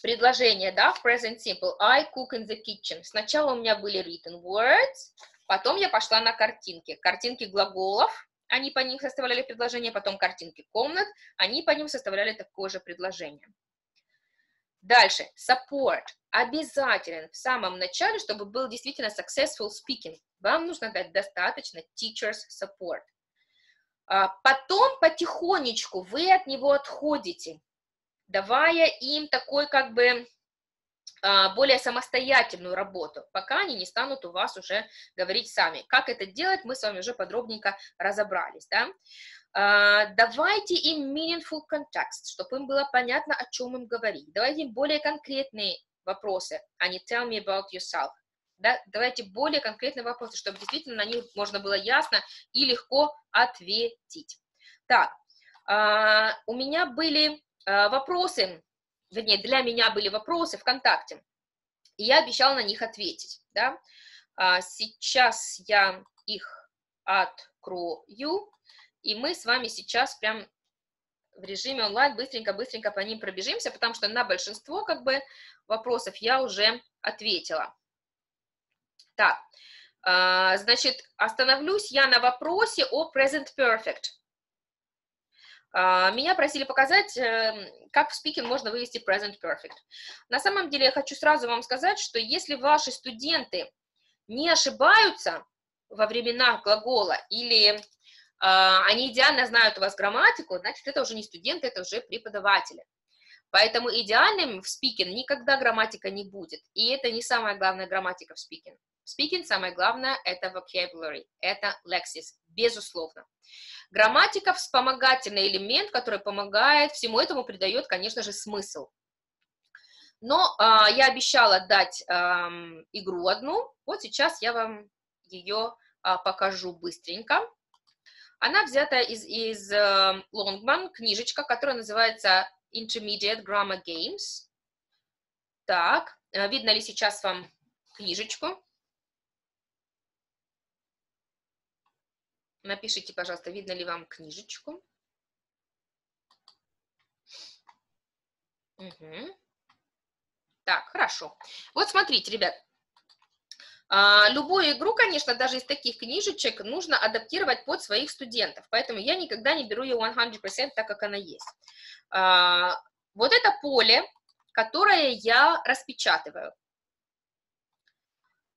предложение, да, в present simple. I cook in the kitchen. Сначала у меня были written words, потом я пошла на картинки. Картинки глаголов, они по ним составляли предложение, потом картинки комнат, они по ним составляли такое же предложение. Дальше, support. Обязателен в самом начале, чтобы был действительно successful speaking. Вам нужно дать достаточно teachers support. А потом потихонечку вы от него отходите, давая им такой как бы а, более самостоятельную работу, пока они не станут у вас уже говорить сами. Как это делать, мы с вами уже подробненько разобрались. Да? Uh, давайте им meaningful context, чтобы им было понятно, о чем им говорить. Давайте им более конкретные вопросы, а не tell me about yourself. Да? Давайте более конкретные вопросы, чтобы действительно на них можно было ясно и легко ответить. Так, uh, у меня были uh, вопросы, вернее, для меня были вопросы ВКонтакте, и я обещала на них ответить. Да? Сейчас я их открою и мы с вами сейчас прям в режиме онлайн быстренько-быстренько по ним пробежимся, потому что на большинство как бы вопросов я уже ответила. Так, а, значит, остановлюсь я на вопросе о present perfect. А, меня просили показать, эм, как в speaking можно вывести present perfect. На самом деле я хочу сразу вам сказать, что если ваши студенты не ошибаются во временах глагола или они идеально знают у вас грамматику, значит, это уже не студенты, это уже преподаватели. Поэтому идеальным в спикинг никогда грамматика не будет. И это не самая главная грамматика в спикинг. В спикинг самое главное – это vocabulary, это лексис, безусловно. Грамматика – вспомогательный элемент, который помогает, всему этому придает, конечно же, смысл. Но а, я обещала дать а, игру одну, вот сейчас я вам ее а, покажу быстренько. Она взята из, из Longman, книжечка, которая называется Intermediate Grammar Games. Так, э, видно ли сейчас вам книжечку? Напишите, пожалуйста, видно ли вам книжечку. Угу. Так, хорошо. Вот смотрите, ребят, любую игру, конечно, даже из таких книжечек нужно адаптировать под своих студентов, поэтому я никогда не беру ее 100% так, как она есть. А, вот это поле, которое я распечатываю.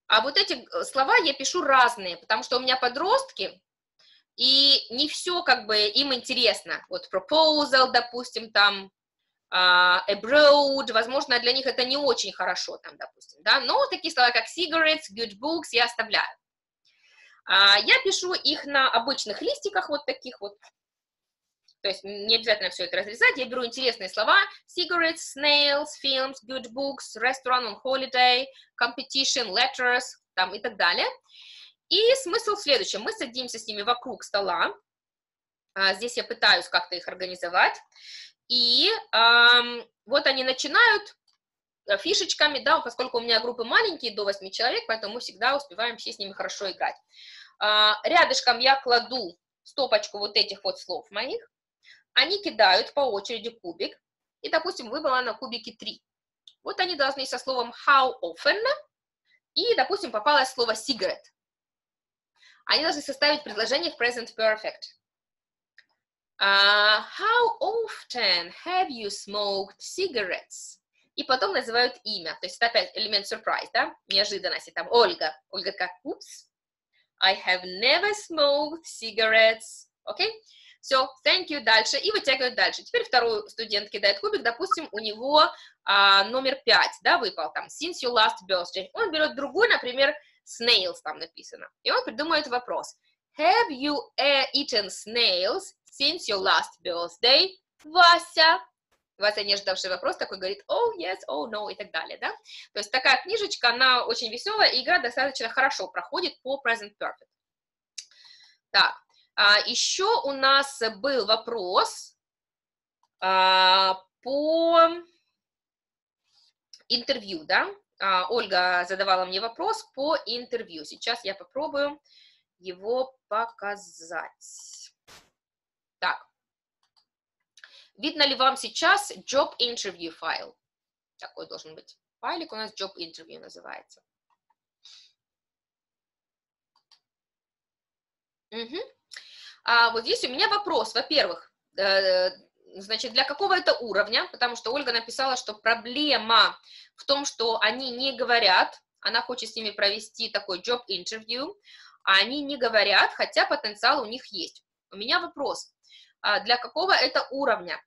А вот эти э, слова я пишу разные, потому что у меня подростки, и не все как бы им интересно. Вот proposal, допустим, там abroad, возможно, для них это не очень хорошо, там, допустим, да, но такие слова, как cigarettes, good books я оставляю. Uh, я пишу их на обычных листиках, вот таких вот, то есть не обязательно все это разрезать, я беру интересные слова, cigarettes, snails, films, good books, restaurant on holiday, competition, letters, там и так далее. И смысл в следующем, мы садимся с ними вокруг стола, uh, здесь я пытаюсь как-то их организовать, и эм, вот они начинают э, фишечками, да, поскольку у меня группы маленькие, до 8 человек, поэтому мы всегда успеваем все с ними хорошо играть. Э, рядышком я кладу стопочку вот этих вот слов моих, они кидают по очереди кубик, и, допустим, выбрала на кубике 3. Вот они должны со словом how often, и, допустим, попалось слово cigarette. они должны составить предложение в present perfect. Uh, how often have you smoked cigarettes? И потом называют имя. То есть это опять элемент surprise, да? Неожиданности. Там Ольга. Ольга такая, упс, I have never smoked cigarettes. Окей? Okay? Все, thank you, дальше. И вытягивают дальше. Теперь второй студент кидает кубик. Допустим, у него а, номер 5, да, выпал там, since your last birthday. Он берет другой, например, snails там написано. И он придумывает вопрос. Have you uh, eaten snails since your last birthday? Вася. Вася, не ожидавший вопрос, такой говорит, oh, yes, oh, no, и так далее, да? То есть такая книжечка, она очень веселая, и игра достаточно хорошо проходит по present perfect. Так, а, еще у нас был вопрос а, по интервью, да? А, Ольга задавала мне вопрос по интервью. Сейчас я попробую его показать. Так. Видно ли вам сейчас job interview файл? Такой должен быть. Файлик у нас job interview называется. Угу. А вот здесь у меня вопрос. Во-первых, э, значит, для какого это уровня? Потому что Ольга написала, что проблема в том, что они не говорят, она хочет с ними провести такой job interview, а они не говорят, хотя потенциал у них есть. У меня вопрос, для какого это уровня?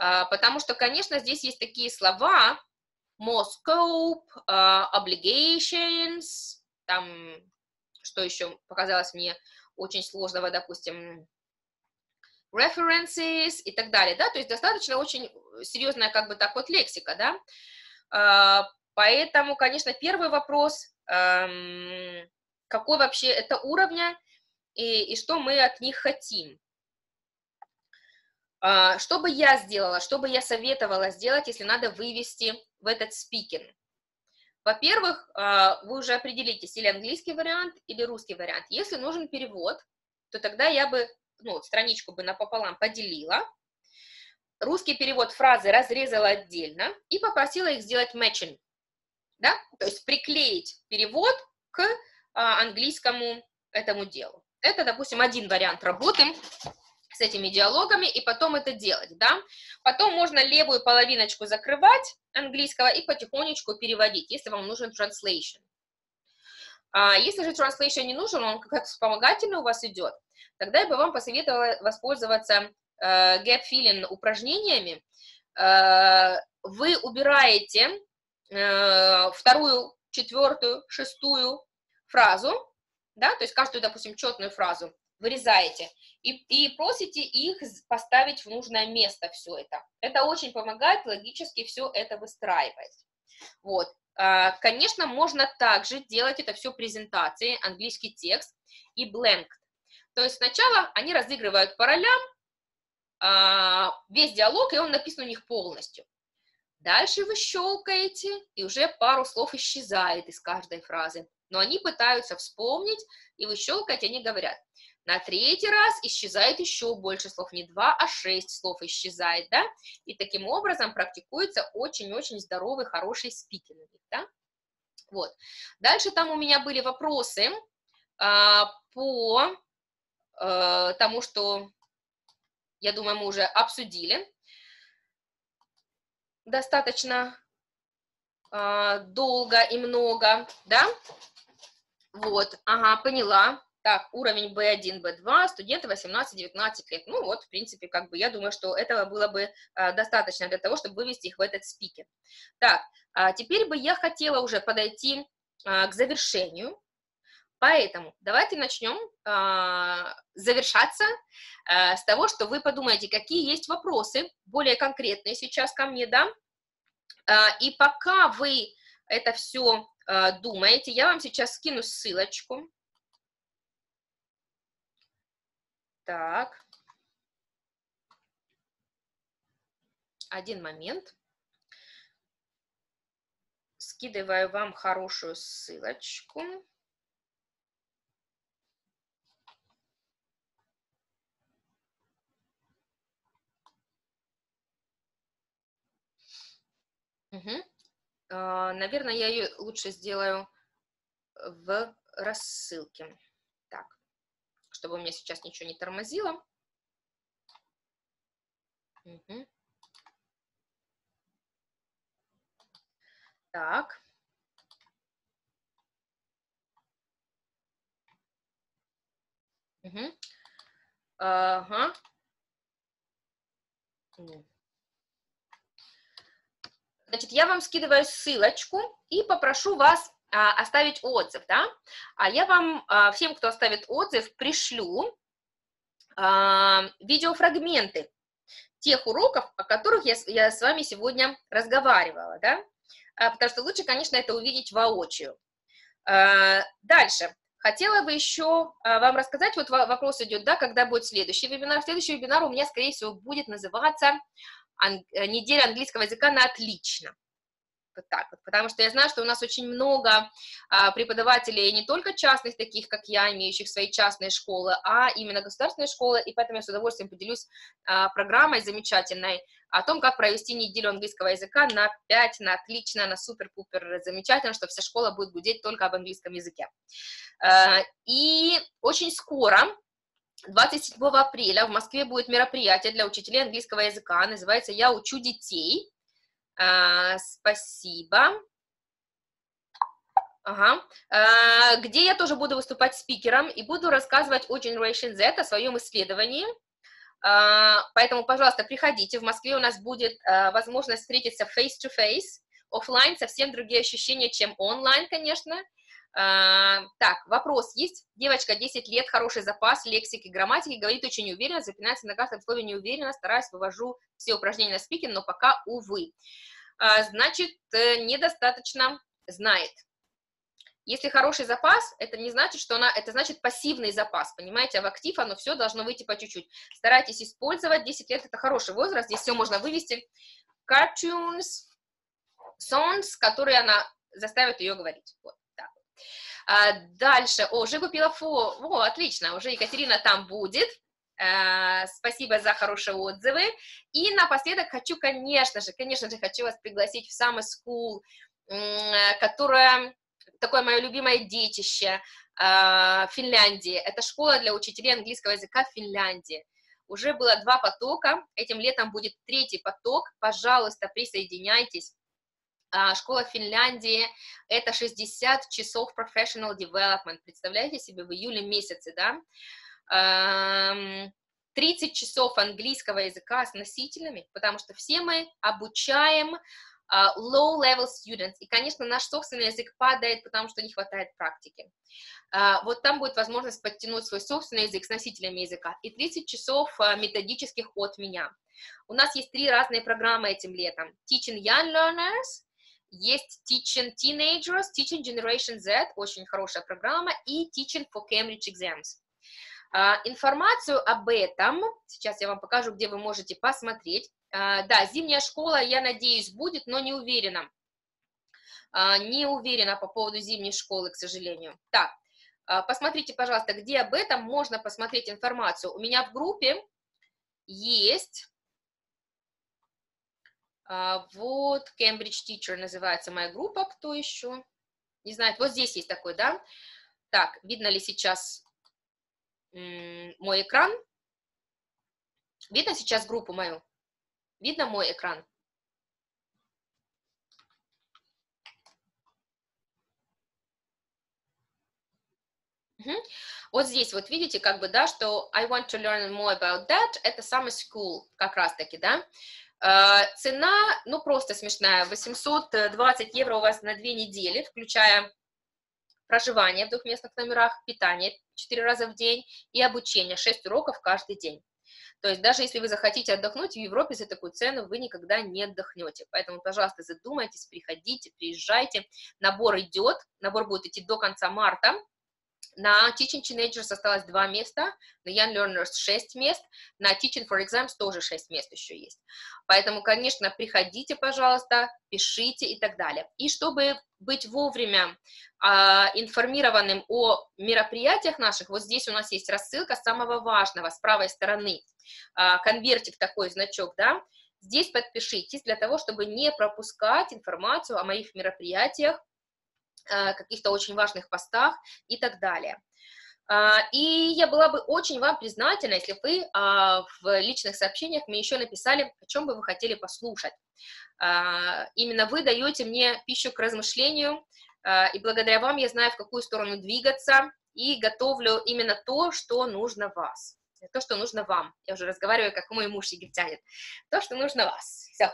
А, потому что, конечно, здесь есть такие слова, more scope, а, obligations, там, что еще показалось мне очень сложного, допустим, references и так далее, да, то есть достаточно очень серьезная как бы так вот лексика, да, поэтому, конечно, первый вопрос, эм, какой вообще это уровня и, и что мы от них хотим. А, что бы я сделала, что бы я советовала сделать, если надо вывести в этот спикинг? Во-первых, а, вы уже определитесь, или английский вариант, или русский вариант. Если нужен перевод, то тогда я бы, ну, страничку бы напополам поделила, русский перевод фразы разрезала отдельно и попросила их сделать matching, да, то есть приклеить перевод к а, английскому этому делу. Это, допустим, один вариант работы с этими диалогами, и потом это делать, да. Потом можно левую половиночку закрывать английского и потихонечку переводить, если вам нужен translation. А если же translation не нужен, он как вспомогательный у вас идет, тогда я бы вам посоветовала воспользоваться э, gap filling упражнениями. Э, вы убираете э, вторую, четвертую, шестую фразу, да, то есть каждую, допустим, четную фразу вырезаете и, и просите их поставить в нужное место все это. Это очень помогает логически все это выстраивать. Вот. А, конечно, можно также делать это все презентации, английский текст и blank. То есть сначала они разыгрывают по ролям а, весь диалог, и он написан у них полностью. Дальше вы щелкаете, и уже пару слов исчезает из каждой фразы но они пытаются вспомнить, и вы щелкаете, они говорят. На третий раз исчезает еще больше слов, не два, а шесть слов исчезает, да, и таким образом практикуется очень-очень здоровый, хороший спикинг, да. Вот. Дальше там у меня были вопросы а, по а, тому, что, я думаю, мы уже обсудили достаточно а, долго и много, да, вот, ага, поняла. Так, уровень B1, B2, студенты 18-19 лет. Ну вот, в принципе, как бы я думаю, что этого было бы а, достаточно для того, чтобы вывести их в этот спикер. Так, а, теперь бы я хотела уже подойти а, к завершению. Поэтому давайте начнем а, завершаться а, с того, что вы подумаете, какие есть вопросы, более конкретные сейчас ко мне, да, а, и пока вы это все а, думаете, я вам сейчас скину ссылочку. Так. Один момент. Скидываю вам хорошую ссылочку. Угу. Наверное, я ее лучше сделаю в рассылке. Чтобы у меня сейчас ничего не тормозило. Угу. Так. Угу. Ага. Значит, я вам скидываю ссылочку и попрошу вас оставить отзыв, да? А я вам, а, всем, кто оставит отзыв, пришлю а, видеофрагменты тех уроков, о которых я, я с вами сегодня разговаривала, да? А, потому что лучше, конечно, это увидеть воочию. А, дальше. Хотела бы еще а, вам рассказать, вот вопрос идет, да, когда будет следующий вебинар. Следующий вебинар у меня, скорее всего, будет называться «Неделя английского языка на отлично» вот так потому что я знаю, что у нас очень много а, преподавателей не только частных, таких как я, имеющих свои частные школы, а именно государственные школы, и поэтому я с удовольствием поделюсь а, программой замечательной о том, как провести неделю английского языка на 5, на отлично, на супер-пупер. Замечательно, что вся школа будет гудеть только об английском языке. А, и очень скоро 27 апреля в Москве будет мероприятие для учителей английского языка, называется «Я учу детей», а, спасибо. Ага. А, где я тоже буду выступать спикером и буду рассказывать о Generation Z, о своем исследовании. А, поэтому, пожалуйста, приходите. В Москве у нас будет возможность встретиться face-to-face. -face. Совсем другие ощущения, чем онлайн, конечно. А, так, вопрос есть. Девочка, 10 лет, хороший запас лексики, грамматики, говорит очень уверенно, запинается на каждом слове неуверенно, стараюсь, вывожу все упражнения на спикинг, но пока, увы. А, значит, э, недостаточно знает. Если хороший запас, это не значит, что она, это значит пассивный запас, понимаете, а в актив оно все должно выйти по чуть-чуть. Старайтесь использовать, 10 лет это хороший возраст, здесь все можно вывести. Cartoons, songs, которые она заставит ее говорить. Вот. А, дальше, о, уже купила фо, о, отлично, уже Екатерина там будет. А, спасибо за хорошие отзывы. И напоследок хочу, конечно же, конечно же, хочу вас пригласить в Summer School, которая такое мое любимое детище а, Финляндии. Это школа для учителей английского языка в Финляндии. Уже было два потока, этим летом будет третий поток. Пожалуйста, присоединяйтесь. А, школа Финляндии – это 60 часов professional development. Представляете себе, в июле месяце, да? 30 часов английского языка с носителями, потому что все мы обучаем uh, low-level students, и, конечно, наш собственный язык падает, потому что не хватает практики. Uh, вот там будет возможность подтянуть свой собственный язык с носителями языка, и 30 часов методических от меня. У нас есть три разные программы этим летом. Teaching Young Learners, есть Teaching Teenagers, Teaching Generation Z, очень хорошая программа, и Teaching for Cambridge Exams. Uh, информацию об этом, сейчас я вам покажу, где вы можете посмотреть. Uh, да, зимняя школа, я надеюсь, будет, но не уверена. Uh, не уверена по поводу зимней школы, к сожалению. Так, посмотрите, пожалуйста, где об этом можно посмотреть информацию. У меня в группе есть а, вот, Cambridge Teacher называется моя группа, кто еще? Не знаю, вот здесь есть такой, да? Так, видно ли сейчас мой экран? Видно сейчас группу мою? Видно мой экран? Угу. Вот здесь вот видите, как бы, да, что I want to learn more about that, это summer school, как раз-таки, да. Э, цена, ну, просто смешная, 820 евро у вас на две недели, включая проживание в двухместных номерах, питание 4 раза в день и обучение 6 уроков каждый день. То есть даже если вы захотите отдохнуть в Европе за такую цену, вы никогда не отдохнете. Поэтому, пожалуйста, задумайтесь, приходите, приезжайте. Набор идет, набор будет идти до конца марта. На Teaching Teenagers осталось два места, на Young Learners 6 мест, на Teaching for Exams тоже 6 мест еще есть. Поэтому, конечно, приходите, пожалуйста, пишите и так далее. И чтобы быть вовремя а, информированным о мероприятиях наших, вот здесь у нас есть рассылка самого важного с правой стороны, а, конвертик такой, значок, да, здесь подпишитесь для того, чтобы не пропускать информацию о моих мероприятиях, Э, каких-то очень важных постах и так далее. А, и я была бы очень вам признательна, если вы а, в личных сообщениях мне еще написали, о чем бы вы хотели послушать. А, именно вы даете мне пищу к размышлению, и благодаря вам я знаю, в какую сторону двигаться, и готовлю именно то, что нужно вас то, что нужно вам. Я уже разговариваю, как мой муж египтянин. То, что нужно вас. Все.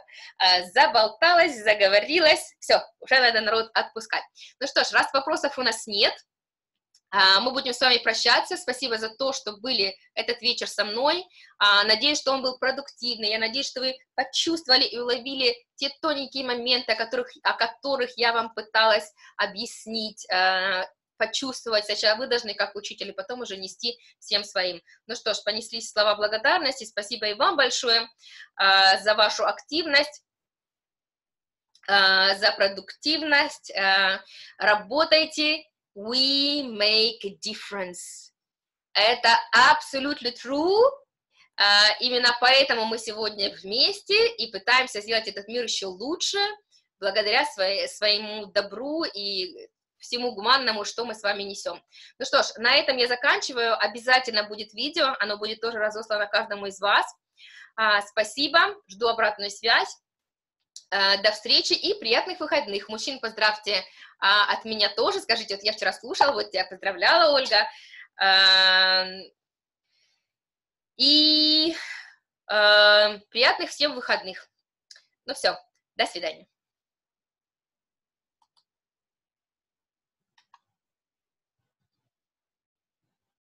Заболталась, заговорилась. Все, уже надо народ отпускать. Ну что ж, раз вопросов у нас нет, а, мы будем с вами прощаться. Спасибо за то, что были этот вечер со мной. А, надеюсь, что он был продуктивный. Я надеюсь, что вы почувствовали и уловили те тоненькие моменты, о которых, о которых я вам пыталась объяснить, а, почувствовать. Сначала вы должны, как учитель, и потом уже нести всем своим. Ну что ж, понеслись слова благодарности. Спасибо и вам большое за вашу активность за продуктивность. Работайте, we make a difference. Это абсолютно true. Именно поэтому мы сегодня вместе и пытаемся сделать этот мир еще лучше, благодаря своей, своему добру и всему гуманному, что мы с вами несем. Ну что ж, на этом я заканчиваю. Обязательно будет видео, оно будет тоже разослано каждому из вас. Uh, спасибо, жду обратную связь. Uh, до встречи и приятных выходных. Мужчин поздравьте а, от меня тоже скажите, вот я вчера слушала, вот тебя поздравляла, Ольга, а, и а, приятных всем выходных. Ну все, до свидания.